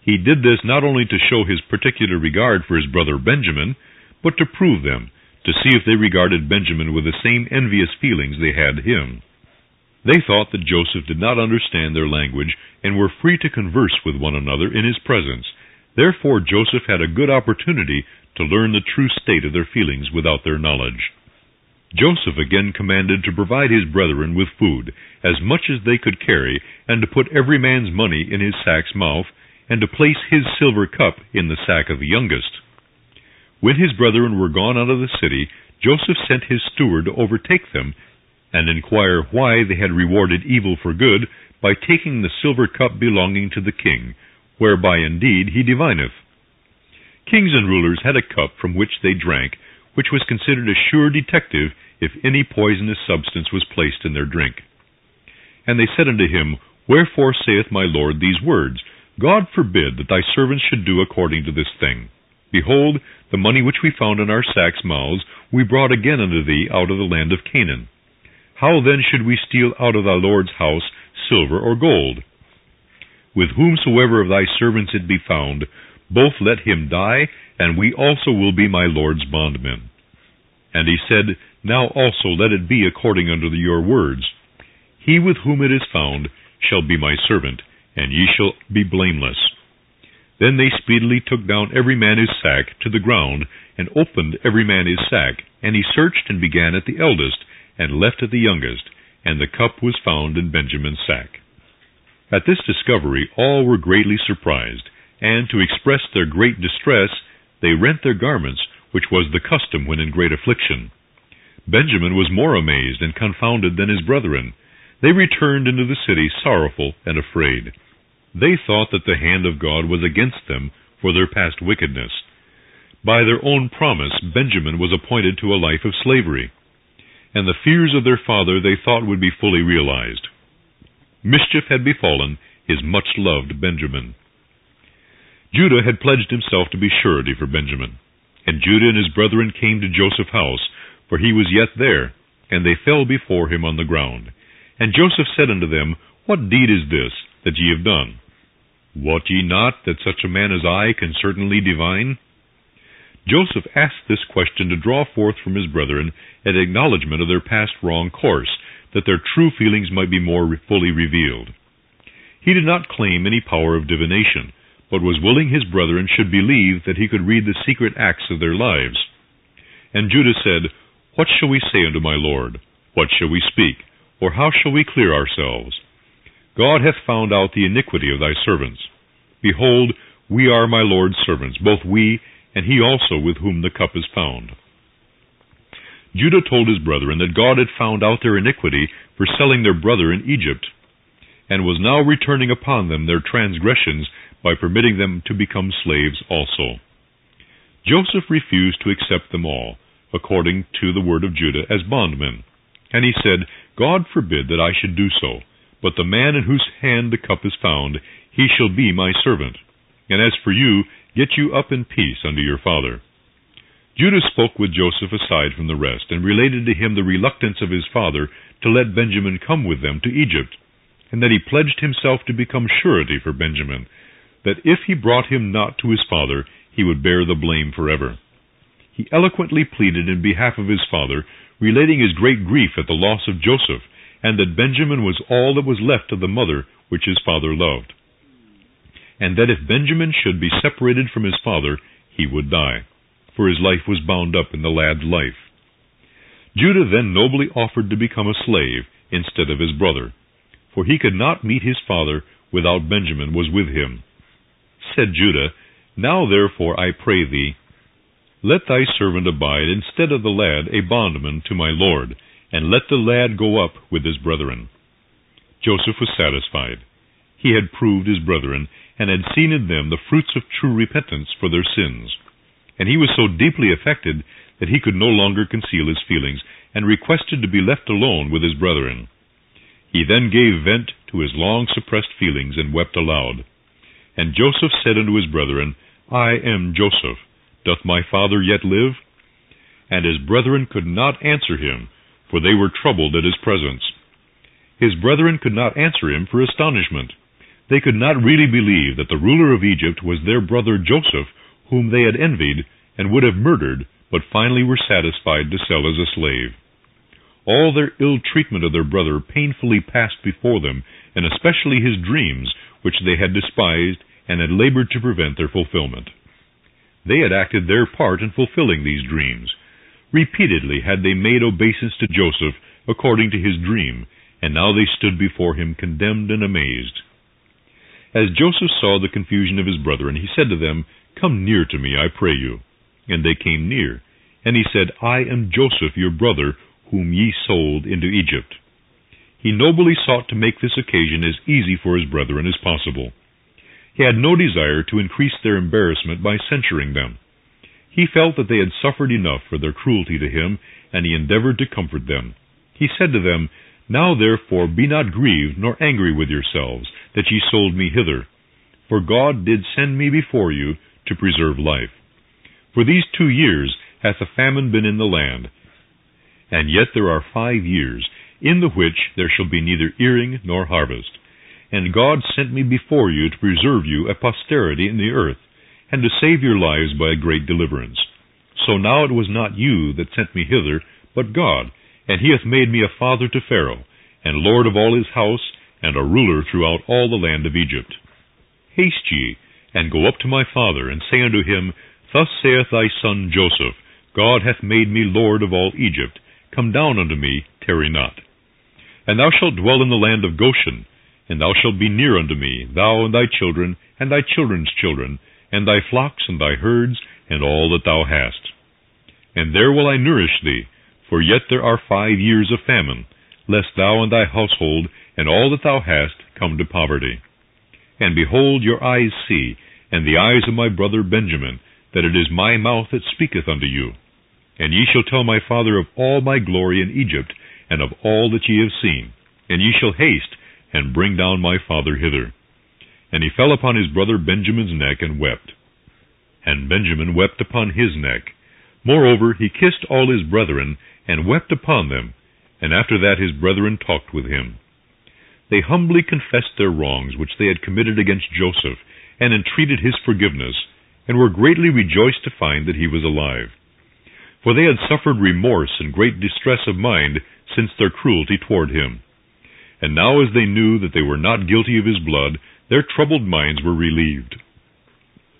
He did this not only to show his particular regard for his brother Benjamin, but to prove them, to see if they regarded Benjamin with the same envious feelings they had him. They thought that Joseph did not understand their language and were free to converse with one another in his presence. Therefore Joseph had a good opportunity to learn the true state of their feelings without their knowledge. Joseph again commanded to provide his brethren with food, as much as they could carry, and to put every man's money in his sack's mouth, and to place his silver cup in the sack of the youngest. When his brethren were gone out of the city, Joseph sent his steward to overtake them, and inquire why they had rewarded evil for good by taking the silver cup belonging to the king, whereby indeed he divineth. Kings and rulers had a cup from which they drank, which was considered a sure detective if any poisonous substance was placed in their drink. And they said unto him, Wherefore saith my Lord these words? God forbid that thy servants should do according to this thing. Behold, the money which we found in our sacks' mouths we brought again unto thee out of the land of Canaan. How then should we steal out of thy Lord's house silver or gold? With whomsoever of thy servants it be found, both let him die, and we also will be my Lord's bondmen. And he said, Now also let it be according unto your words. He with whom it is found shall be my servant, and ye shall be blameless. Then they speedily took down every man his sack to the ground, and opened every man his sack, and he searched and began at the eldest, and left at the youngest, and the cup was found in Benjamin's sack. At this discovery all were greatly surprised, and to express their great distress, they rent their garments, which was the custom when in great affliction. Benjamin was more amazed and confounded than his brethren. They returned into the city sorrowful and afraid. They thought that the hand of God was against them for their past wickedness. By their own promise, Benjamin was appointed to a life of slavery, and the fears of their father they thought would be fully realized. Mischief had befallen his much loved Benjamin. Judah had pledged himself to be surety for Benjamin. And Judah and his brethren came to Joseph's house, for he was yet there, and they fell before him on the ground. And Joseph said unto them, What deed is this that ye have done? Wot ye not that such a man as I can certainly divine? Joseph asked this question to draw forth from his brethren an acknowledgment of their past wrong course, that their true feelings might be more fully revealed. He did not claim any power of divination, but was willing his brethren should believe that he could read the secret acts of their lives. And Judah said, What shall we say unto my Lord? What shall we speak? Or how shall we clear ourselves? God hath found out the iniquity of thy servants. Behold, we are my Lord's servants, both we and he also with whom the cup is found. Judah told his brethren that God had found out their iniquity for selling their brother in Egypt, and was now returning upon them their transgressions by permitting them to become slaves also. Joseph refused to accept them all, according to the word of Judah, as bondmen. And he said, God forbid that I should do so, but the man in whose hand the cup is found, he shall be my servant. And as for you, get you up in peace unto your father. Judah spoke with Joseph aside from the rest, and related to him the reluctance of his father to let Benjamin come with them to Egypt, and that he pledged himself to become surety for Benjamin, that if he brought him not to his father, he would bear the blame forever. He eloquently pleaded in behalf of his father, relating his great grief at the loss of Joseph, and that Benjamin was all that was left of the mother which his father loved, and that if Benjamin should be separated from his father, he would die, for his life was bound up in the lad's life. Judah then nobly offered to become a slave instead of his brother, for he could not meet his father without Benjamin was with him. Said Judah, Now therefore I pray thee, let thy servant abide instead of the lad a bondman to my lord, and let the lad go up with his brethren. Joseph was satisfied. He had proved his brethren, and had seen in them the fruits of true repentance for their sins. And he was so deeply affected that he could no longer conceal his feelings, and requested to be left alone with his brethren. He then gave vent to his long suppressed feelings, and wept aloud. And Joseph said unto his brethren, I am Joseph. Doth my father yet live? And his brethren could not answer him, for they were troubled at his presence. His brethren could not answer him for astonishment. They could not really believe that the ruler of Egypt was their brother Joseph, whom they had envied and would have murdered, but finally were satisfied to sell as a slave. All their ill treatment of their brother painfully passed before them, and especially his dreams, which they had despised and had labored to prevent their fulfillment. They had acted their part in fulfilling these dreams. Repeatedly had they made obeisance to Joseph according to his dream, and now they stood before him condemned and amazed. As Joseph saw the confusion of his brethren, he said to them, Come near to me, I pray you. And they came near. And he said, I am Joseph your brother, whom ye sold into Egypt. He nobly sought to make this occasion as easy for his brethren as possible. He had no desire to increase their embarrassment by censuring them. He felt that they had suffered enough for their cruelty to him, and he endeavored to comfort them. He said to them, Now therefore be not grieved nor angry with yourselves, that ye sold me hither. For God did send me before you to preserve life. For these two years hath a famine been in the land, and yet there are five years, in the which there shall be neither earing nor harvest. And God sent me before you to preserve you a posterity in the earth, and to save your lives by a great deliverance. So now it was not you that sent me hither, but God, and he hath made me a father to Pharaoh, and lord of all his house, and a ruler throughout all the land of Egypt. Haste ye, and go up to my father, and say unto him, Thus saith thy son Joseph, God hath made me lord of all Egypt. Come down unto me, tarry not. And thou shalt dwell in the land of Goshen, and thou shalt be near unto me, thou and thy children, and thy children's children, and thy flocks and thy herds, and all that thou hast. And there will I nourish thee, for yet there are five years of famine, lest thou and thy household and all that thou hast come to poverty. And behold, your eyes see, and the eyes of my brother Benjamin, that it is my mouth that speaketh unto you. And ye shall tell my father of all my glory in Egypt, and of all that ye have seen. And ye shall haste, and bring down my father hither. And he fell upon his brother Benjamin's neck, and wept. And Benjamin wept upon his neck. Moreover, he kissed all his brethren, and wept upon them. And after that his brethren talked with him. They humbly confessed their wrongs which they had committed against Joseph, and entreated his forgiveness, and were greatly rejoiced to find that he was alive. For they had suffered remorse and great distress of mind since their cruelty toward him. And now as they knew that they were not guilty of his blood, their troubled minds were relieved.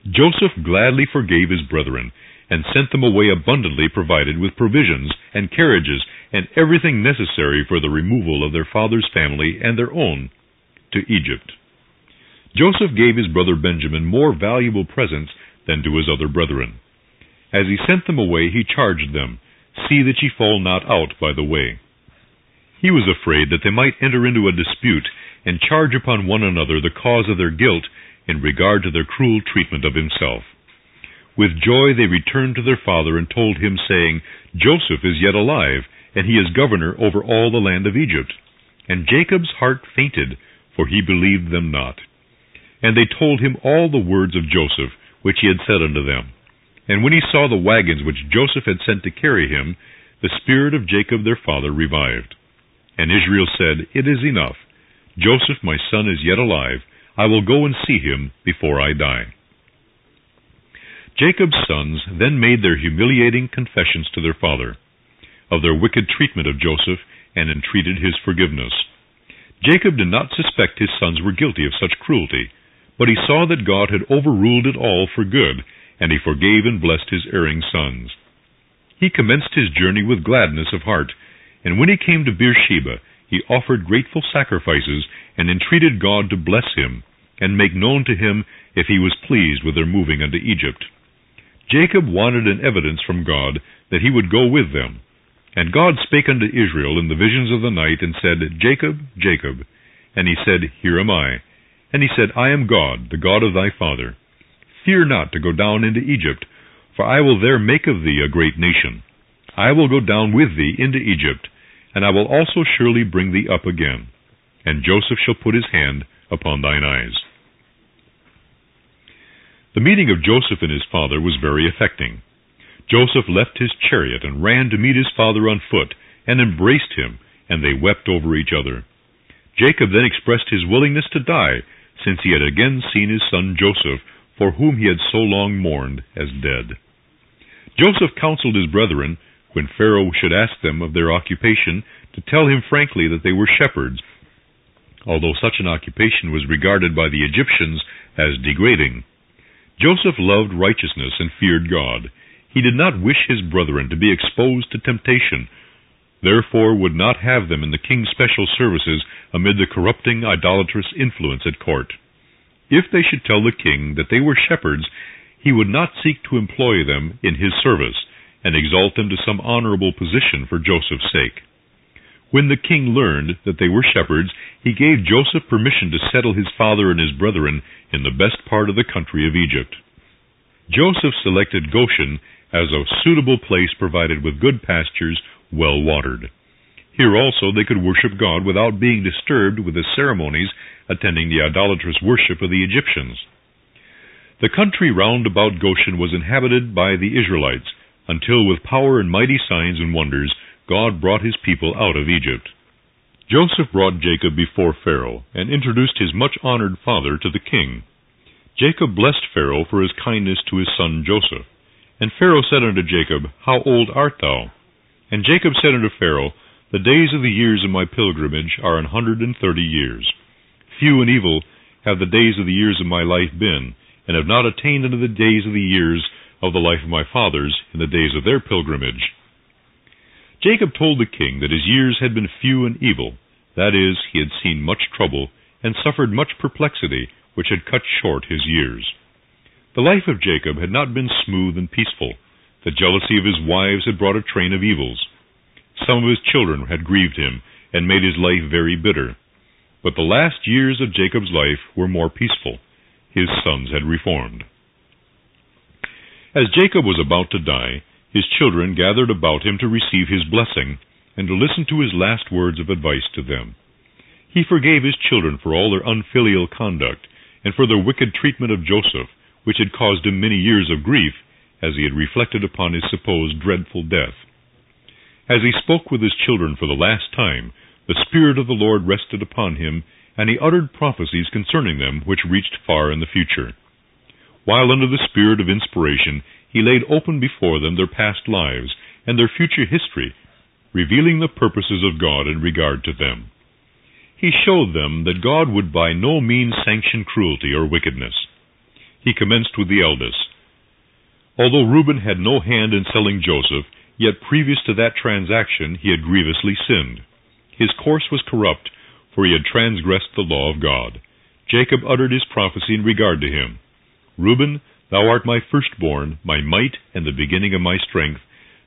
Joseph gladly forgave his brethren, and sent them away abundantly provided with provisions, and carriages, and everything necessary for the removal of their father's family and their own to Egypt. Joseph gave his brother Benjamin more valuable presents than to his other brethren. As he sent them away, he charged them, See that ye fall not out by the way. He was afraid that they might enter into a dispute and charge upon one another the cause of their guilt in regard to their cruel treatment of himself. With joy they returned to their father and told him, saying, Joseph is yet alive, and he is governor over all the land of Egypt. And Jacob's heart fainted, for he believed them not. And they told him all the words of Joseph, which he had said unto them. And when he saw the wagons which Joseph had sent to carry him, the spirit of Jacob their father revived. And Israel said, It is enough. Joseph my son is yet alive. I will go and see him before I die. Jacob's sons then made their humiliating confessions to their father of their wicked treatment of Joseph and entreated his forgiveness. Jacob did not suspect his sons were guilty of such cruelty, but he saw that God had overruled it all for good, and he forgave and blessed his erring sons. He commenced his journey with gladness of heart, and when he came to Beersheba, he offered grateful sacrifices and entreated God to bless him, and make known to him if he was pleased with their moving unto Egypt. Jacob wanted an evidence from God that he would go with them. And God spake unto Israel in the visions of the night, and said, Jacob, Jacob. And he said, Here am I. And he said, I am God, the God of thy father. Fear not to go down into Egypt, for I will there make of thee a great nation. I will go down with thee into Egypt, and I will also surely bring thee up again. And Joseph shall put his hand upon thine eyes. The meeting of Joseph and his father was very affecting. Joseph left his chariot and ran to meet his father on foot, and embraced him, and they wept over each other. Jacob then expressed his willingness to die, since he had again seen his son Joseph, for whom he had so long mourned, as dead. Joseph counseled his brethren, when Pharaoh should ask them of their occupation, to tell him frankly that they were shepherds, although such an occupation was regarded by the Egyptians as degrading. Joseph loved righteousness and feared God. He did not wish his brethren to be exposed to temptation, therefore would not have them in the king's special services amid the corrupting, idolatrous influence at court. If they should tell the king that they were shepherds, he would not seek to employ them in his service, and exalt them to some honorable position for Joseph's sake. When the king learned that they were shepherds, he gave Joseph permission to settle his father and his brethren in the best part of the country of Egypt. Joseph selected Goshen as a suitable place provided with good pastures, well watered. Here also they could worship God without being disturbed with the ceremonies attending the idolatrous worship of the Egyptians. The country round about Goshen was inhabited by the Israelites, until with power and mighty signs and wonders God brought his people out of Egypt. Joseph brought Jacob before Pharaoh, and introduced his much honored father to the king. Jacob blessed Pharaoh for his kindness to his son Joseph. And Pharaoh said unto Jacob, How old art thou? And Jacob said unto Pharaoh, The days of the years of my pilgrimage are an hundred and thirty years. Few and evil have the days of the years of my life been, and have not attained unto the days of the years of the life of my fathers in the days of their pilgrimage. Jacob told the king that his years had been few and evil, that is, he had seen much trouble, and suffered much perplexity, which had cut short his years. The life of Jacob had not been smooth and peaceful. The jealousy of his wives had brought a train of evils. Some of his children had grieved him, and made his life very bitter. But the last years of Jacob's life were more peaceful. His sons had reformed. As Jacob was about to die, his children gathered about him to receive his blessing, and to listen to his last words of advice to them. He forgave his children for all their unfilial conduct, and for their wicked treatment of Joseph, which had caused him many years of grief, as he had reflected upon his supposed dreadful death. As he spoke with his children for the last time, the Spirit of the Lord rested upon him, and he uttered prophecies concerning them which reached far in the future. While under the spirit of inspiration, he laid open before them their past lives and their future history, revealing the purposes of God in regard to them. He showed them that God would by no means sanction cruelty or wickedness. He commenced with the eldest. Although Reuben had no hand in selling Joseph, yet previous to that transaction he had grievously sinned. His course was corrupt, for he had transgressed the law of God. Jacob uttered his prophecy in regard to him. Reuben, thou art my firstborn, my might, and the beginning of my strength,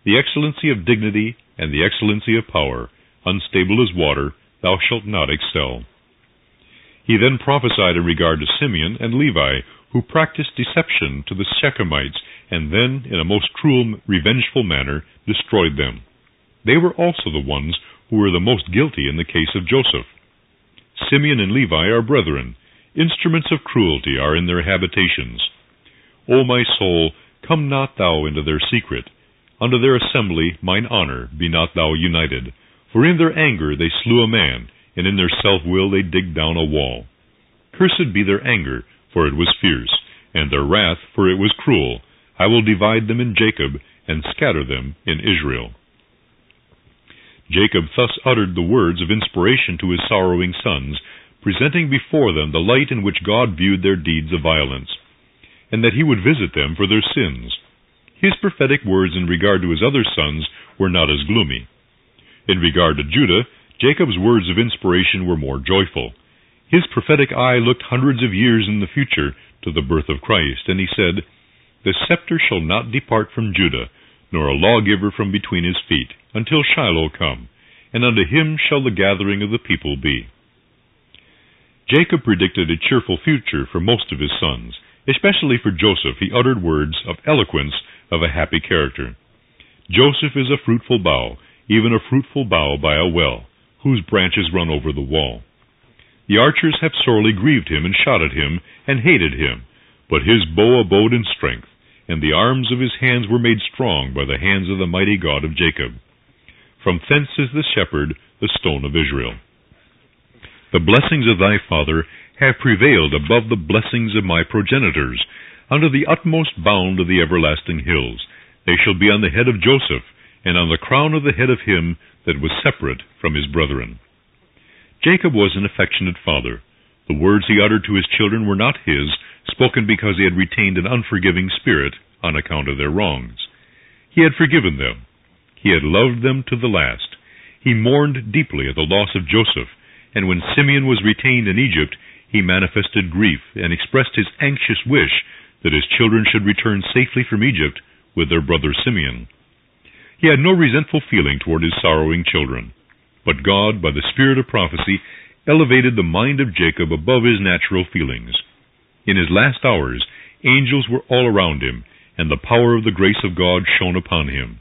the excellency of dignity, and the excellency of power. Unstable as water, thou shalt not excel. He then prophesied in regard to Simeon and Levi, who practiced deception to the Shechemites, and then, in a most cruel, revengeful manner, destroyed them. They were also the ones who were the most guilty in the case of Joseph. Simeon and Levi are brethren. Instruments of cruelty are in their habitations. O my soul, come not thou into their secret. Unto their assembly, mine honor, be not thou united. For in their anger they slew a man, and in their self-will they digged down a wall. Cursed be their anger, for it was fierce, and their wrath, for it was cruel. I will divide them in Jacob, and scatter them in Israel. Jacob thus uttered the words of inspiration to his sorrowing sons, presenting before them the light in which God viewed their deeds of violence, and that he would visit them for their sins. His prophetic words in regard to his other sons were not as gloomy. In regard to Judah, Jacob's words of inspiration were more joyful. His prophetic eye looked hundreds of years in the future to the birth of Christ, and he said, The scepter shall not depart from Judah, nor a lawgiver from between his feet, until Shiloh come, and unto him shall the gathering of the people be. Jacob predicted a cheerful future for most of his sons. Especially for Joseph, he uttered words of eloquence of a happy character. Joseph is a fruitful bough, even a fruitful bough by a well, whose branches run over the wall. The archers have sorely grieved him and shot at him and hated him, but his bow abode in strength, and the arms of his hands were made strong by the hands of the mighty God of Jacob. From thence is the shepherd, the stone of Israel. The blessings of thy father have prevailed above the blessings of my progenitors, under the utmost bound of the everlasting hills. They shall be on the head of Joseph, and on the crown of the head of him that was separate from his brethren. Jacob was an affectionate father. The words he uttered to his children were not his, spoken because he had retained an unforgiving spirit on account of their wrongs. He had forgiven them. He had loved them to the last. He mourned deeply at the loss of Joseph, and when Simeon was retained in Egypt, he manifested grief and expressed his anxious wish that his children should return safely from Egypt with their brother Simeon. He had no resentful feeling toward his sorrowing children, but God, by the spirit of prophecy, elevated the mind of Jacob above his natural feelings. In his last hours, angels were all around him, and the power of the grace of God shone upon him.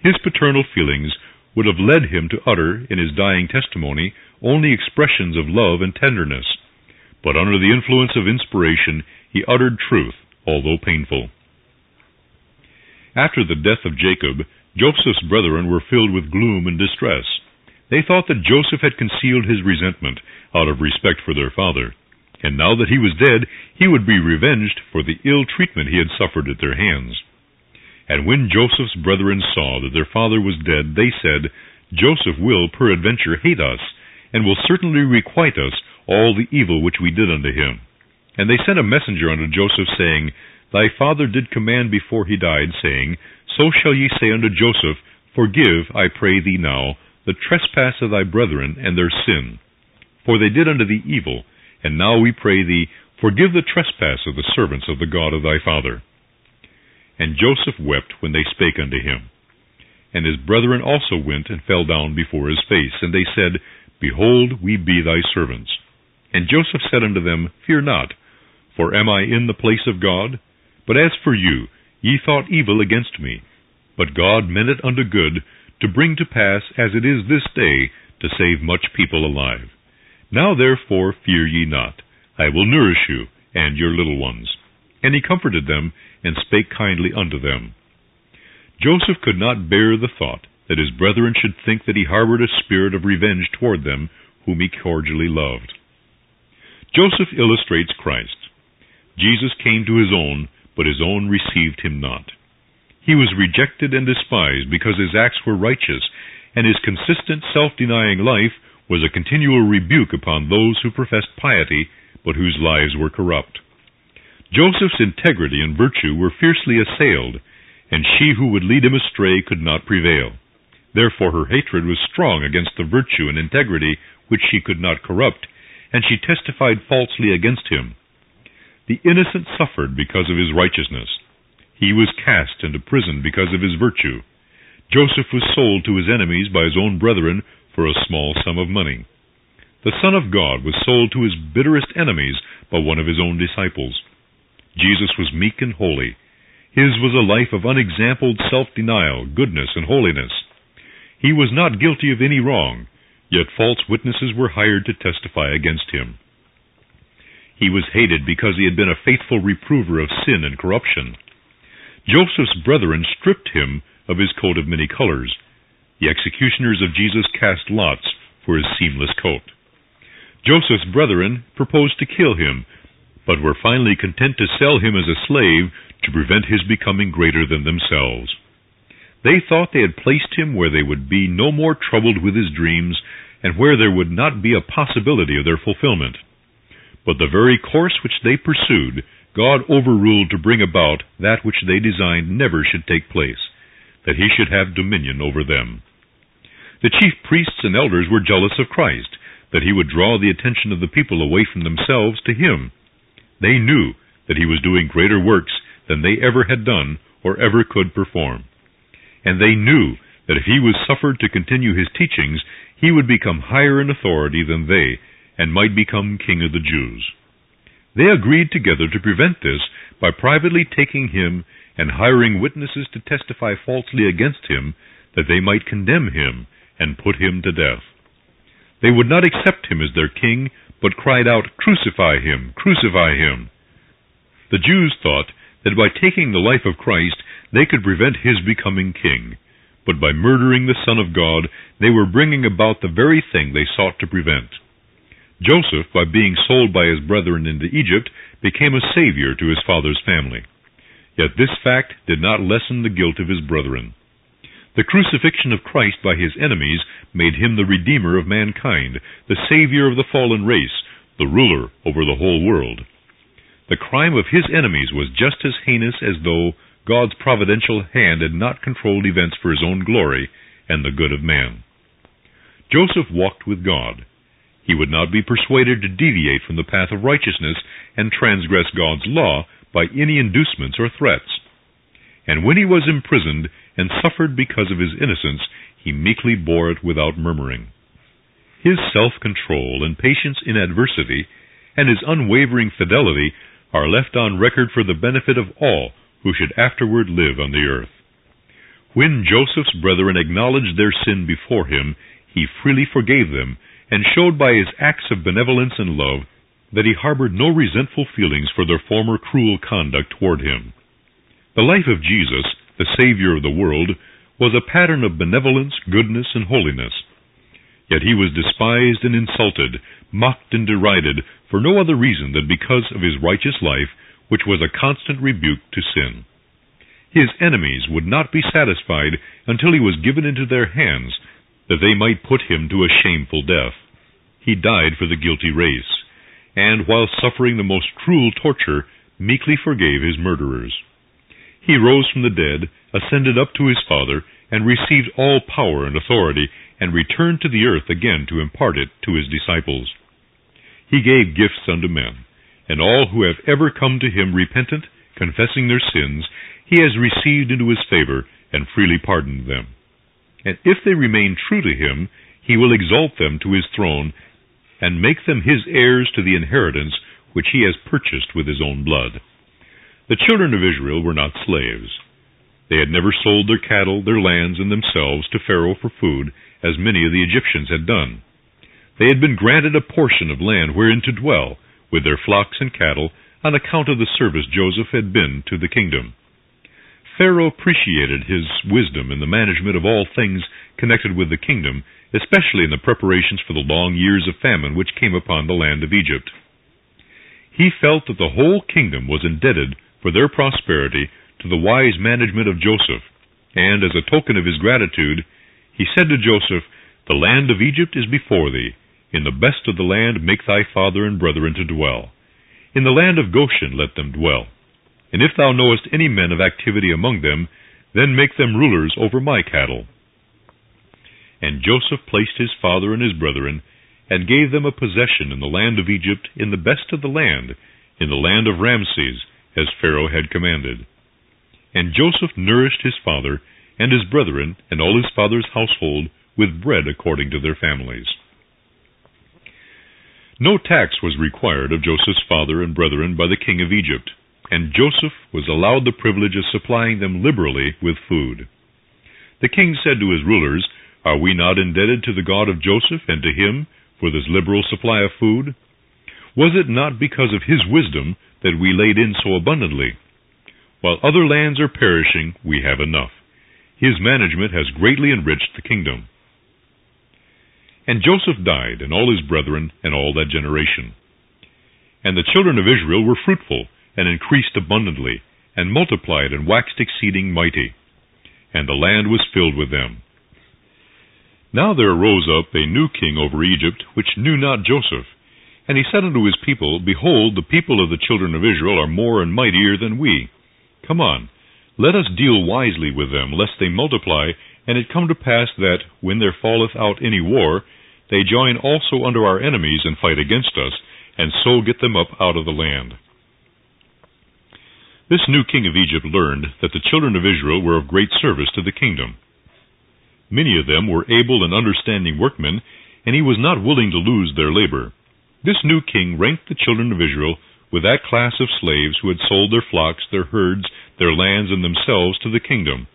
His paternal feelings would have led him to utter, in his dying testimony, only expressions of love and tenderness but under the influence of inspiration he uttered truth, although painful. After the death of Jacob, Joseph's brethren were filled with gloom and distress. They thought that Joseph had concealed his resentment out of respect for their father, and now that he was dead, he would be revenged for the ill treatment he had suffered at their hands. And when Joseph's brethren saw that their father was dead, they said, Joseph will peradventure hate us, and will certainly requite us all the evil which we did unto him. And they sent a messenger unto Joseph, saying, Thy father did command before he died, saying, So shall ye say unto Joseph, Forgive, I pray thee now, the trespass of thy brethren and their sin. For they did unto thee evil, and now we pray thee, Forgive the trespass of the servants of the God of thy father. And Joseph wept when they spake unto him. And his brethren also went and fell down before his face, and they said, Behold, we be thy servants. And Joseph said unto them, Fear not, for am I in the place of God? But as for you, ye thought evil against me. But God meant it unto good, to bring to pass, as it is this day, to save much people alive. Now therefore fear ye not. I will nourish you, and your little ones. And he comforted them, and spake kindly unto them. Joseph could not bear the thought that his brethren should think that he harbored a spirit of revenge toward them, whom he cordially loved. Joseph illustrates Christ. Jesus came to his own, but his own received him not. He was rejected and despised because his acts were righteous, and his consistent self-denying life was a continual rebuke upon those who professed piety, but whose lives were corrupt. Joseph's integrity and virtue were fiercely assailed, and she who would lead him astray could not prevail. Therefore her hatred was strong against the virtue and integrity which she could not corrupt, and she testified falsely against him. The innocent suffered because of his righteousness. He was cast into prison because of his virtue. Joseph was sold to his enemies by his own brethren for a small sum of money. The Son of God was sold to his bitterest enemies by one of his own disciples. Jesus was meek and holy. His was a life of unexampled self-denial, goodness, and holiness. He was not guilty of any wrong, Yet false witnesses were hired to testify against him. He was hated because he had been a faithful reprover of sin and corruption. Joseph's brethren stripped him of his coat of many colors. The executioners of Jesus cast lots for his seamless coat. Joseph's brethren proposed to kill him, but were finally content to sell him as a slave to prevent his becoming greater than themselves. They thought they had placed him where they would be no more troubled with his dreams and where there would not be a possibility of their fulfillment. But the very course which they pursued, God overruled to bring about that which they designed never should take place, that he should have dominion over them. The chief priests and elders were jealous of Christ, that he would draw the attention of the people away from themselves to him. They knew that he was doing greater works than they ever had done or ever could perform. And they knew that if he was suffered to continue his teachings, he would become higher in authority than they, and might become king of the Jews. They agreed together to prevent this by privately taking him and hiring witnesses to testify falsely against him, that they might condemn him and put him to death. They would not accept him as their king, but cried out, Crucify him! Crucify him! The Jews thought that by taking the life of Christ they could prevent his becoming king, but by murdering the Son of God they were bringing about the very thing they sought to prevent. Joseph, by being sold by his brethren into Egypt, became a savior to his father's family. Yet this fact did not lessen the guilt of his brethren. The crucifixion of Christ by his enemies made him the Redeemer of mankind, the Savior of the fallen race, the ruler over the whole world. The crime of his enemies was just as heinous as though God's providential hand had not controlled events for his own glory and the good of man. Joseph walked with God. He would not be persuaded to deviate from the path of righteousness and transgress God's law by any inducements or threats. And when he was imprisoned and suffered because of his innocence, he meekly bore it without murmuring. His self-control and patience in adversity and his unwavering fidelity are left on record for the benefit of all who should afterward live on the earth. When Joseph's brethren acknowledged their sin before him, he freely forgave them, and showed by his acts of benevolence and love that he harbored no resentful feelings for their former cruel conduct toward him. The life of Jesus, the Savior of the world, was a pattern of benevolence, goodness, and holiness. Yet he was despised and insulted, mocked and derided, for no other reason than because of his righteous life, which was a constant rebuke to sin. His enemies would not be satisfied until he was given into their hands, that they might put him to a shameful death. He died for the guilty race, and while suffering the most cruel torture, meekly forgave his murderers. He rose from the dead, ascended up to his Father, and received all power and authority, and returned to the earth again to impart it to his disciples. He gave gifts unto men, and all who have ever come to him repentant, confessing their sins, he has received into his favor and freely pardoned them. And if they remain true to him, he will exalt them to his throne and make them his heirs to the inheritance which he has purchased with his own blood. The children of Israel were not slaves. They had never sold their cattle, their lands, and themselves to Pharaoh for food, as many of the Egyptians had done. They had been granted a portion of land wherein to dwell, with their flocks and cattle, on account of the service Joseph had been to the kingdom. Pharaoh appreciated his wisdom in the management of all things connected with the kingdom, especially in the preparations for the long years of famine which came upon the land of Egypt. He felt that the whole kingdom was indebted for their prosperity to the wise management of Joseph, and as a token of his gratitude, he said to Joseph, The land of Egypt is before thee in the best of the land make thy father and brethren to dwell. In the land of Goshen let them dwell. And if thou knowest any men of activity among them, then make them rulers over my cattle. And Joseph placed his father and his brethren, and gave them a possession in the land of Egypt, in the best of the land, in the land of Ramses, as Pharaoh had commanded. And Joseph nourished his father, and his brethren, and all his father's household, with bread according to their families. No tax was required of Joseph's father and brethren by the king of Egypt, and Joseph was allowed the privilege of supplying them liberally with food. The king said to his rulers, Are we not indebted to the God of Joseph and to him for this liberal supply of food? Was it not because of his wisdom that we laid in so abundantly? While other lands are perishing, we have enough. His management has greatly enriched the kingdom. And Joseph died, and all his brethren, and all that generation. And the children of Israel were fruitful, and increased abundantly, and multiplied, and waxed exceeding mighty. And the land was filled with them. Now there arose up a new king over Egypt, which knew not Joseph. And he said unto his people, Behold, the people of the children of Israel are more and mightier than we. Come on, let us deal wisely with them, lest they multiply, and it come to pass that, when there falleth out any war, they join also under our enemies and fight against us, and so get them up out of the land. This new king of Egypt learned that the children of Israel were of great service to the kingdom. Many of them were able and understanding workmen, and he was not willing to lose their labor. This new king ranked the children of Israel with that class of slaves who had sold their flocks, their herds, their lands, and themselves to the kingdom.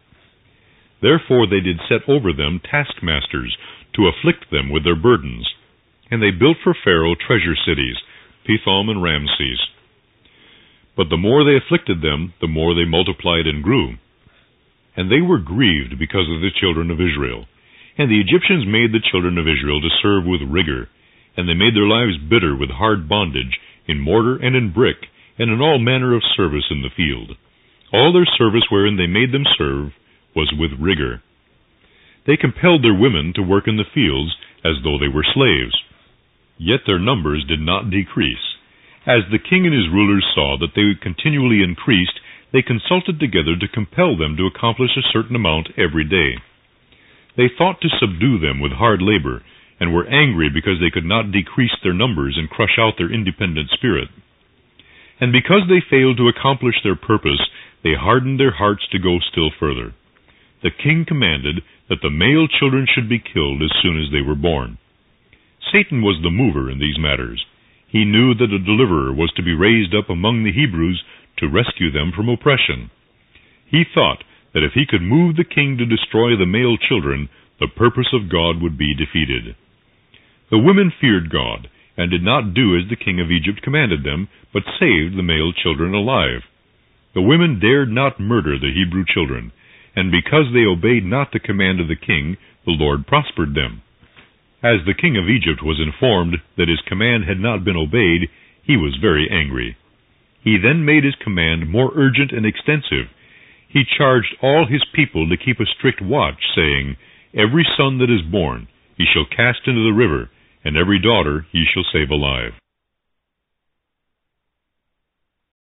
Therefore they did set over them taskmasters to afflict them with their burdens. And they built for Pharaoh treasure cities, Pithom and Ramses. But the more they afflicted them, the more they multiplied and grew. And they were grieved because of the children of Israel. And the Egyptians made the children of Israel to serve with rigor, and they made their lives bitter with hard bondage, in mortar and in brick, and in all manner of service in the field. All their service wherein they made them serve was with rigor. They compelled their women to work in the fields as though they were slaves. Yet their numbers did not decrease. As the king and his rulers saw that they continually increased, they consulted together to compel them to accomplish a certain amount every day. They thought to subdue them with hard labor, and were angry because they could not decrease their numbers and crush out their independent spirit. And because they failed to accomplish their purpose, they hardened their hearts to go still further the king commanded that the male children should be killed as soon as they were born. Satan was the mover in these matters. He knew that a deliverer was to be raised up among the Hebrews to rescue them from oppression. He thought that if he could move the king to destroy the male children, the purpose of God would be defeated. The women feared God, and did not do as the king of Egypt commanded them, but saved the male children alive. The women dared not murder the Hebrew children, and because they obeyed not the command of the king, the Lord prospered them. As the king of Egypt was informed that his command had not been obeyed, he was very angry. He then made his command more urgent and extensive. He charged all his people to keep a strict watch, saying, Every son that is born he shall cast into the river, and every daughter he shall save alive.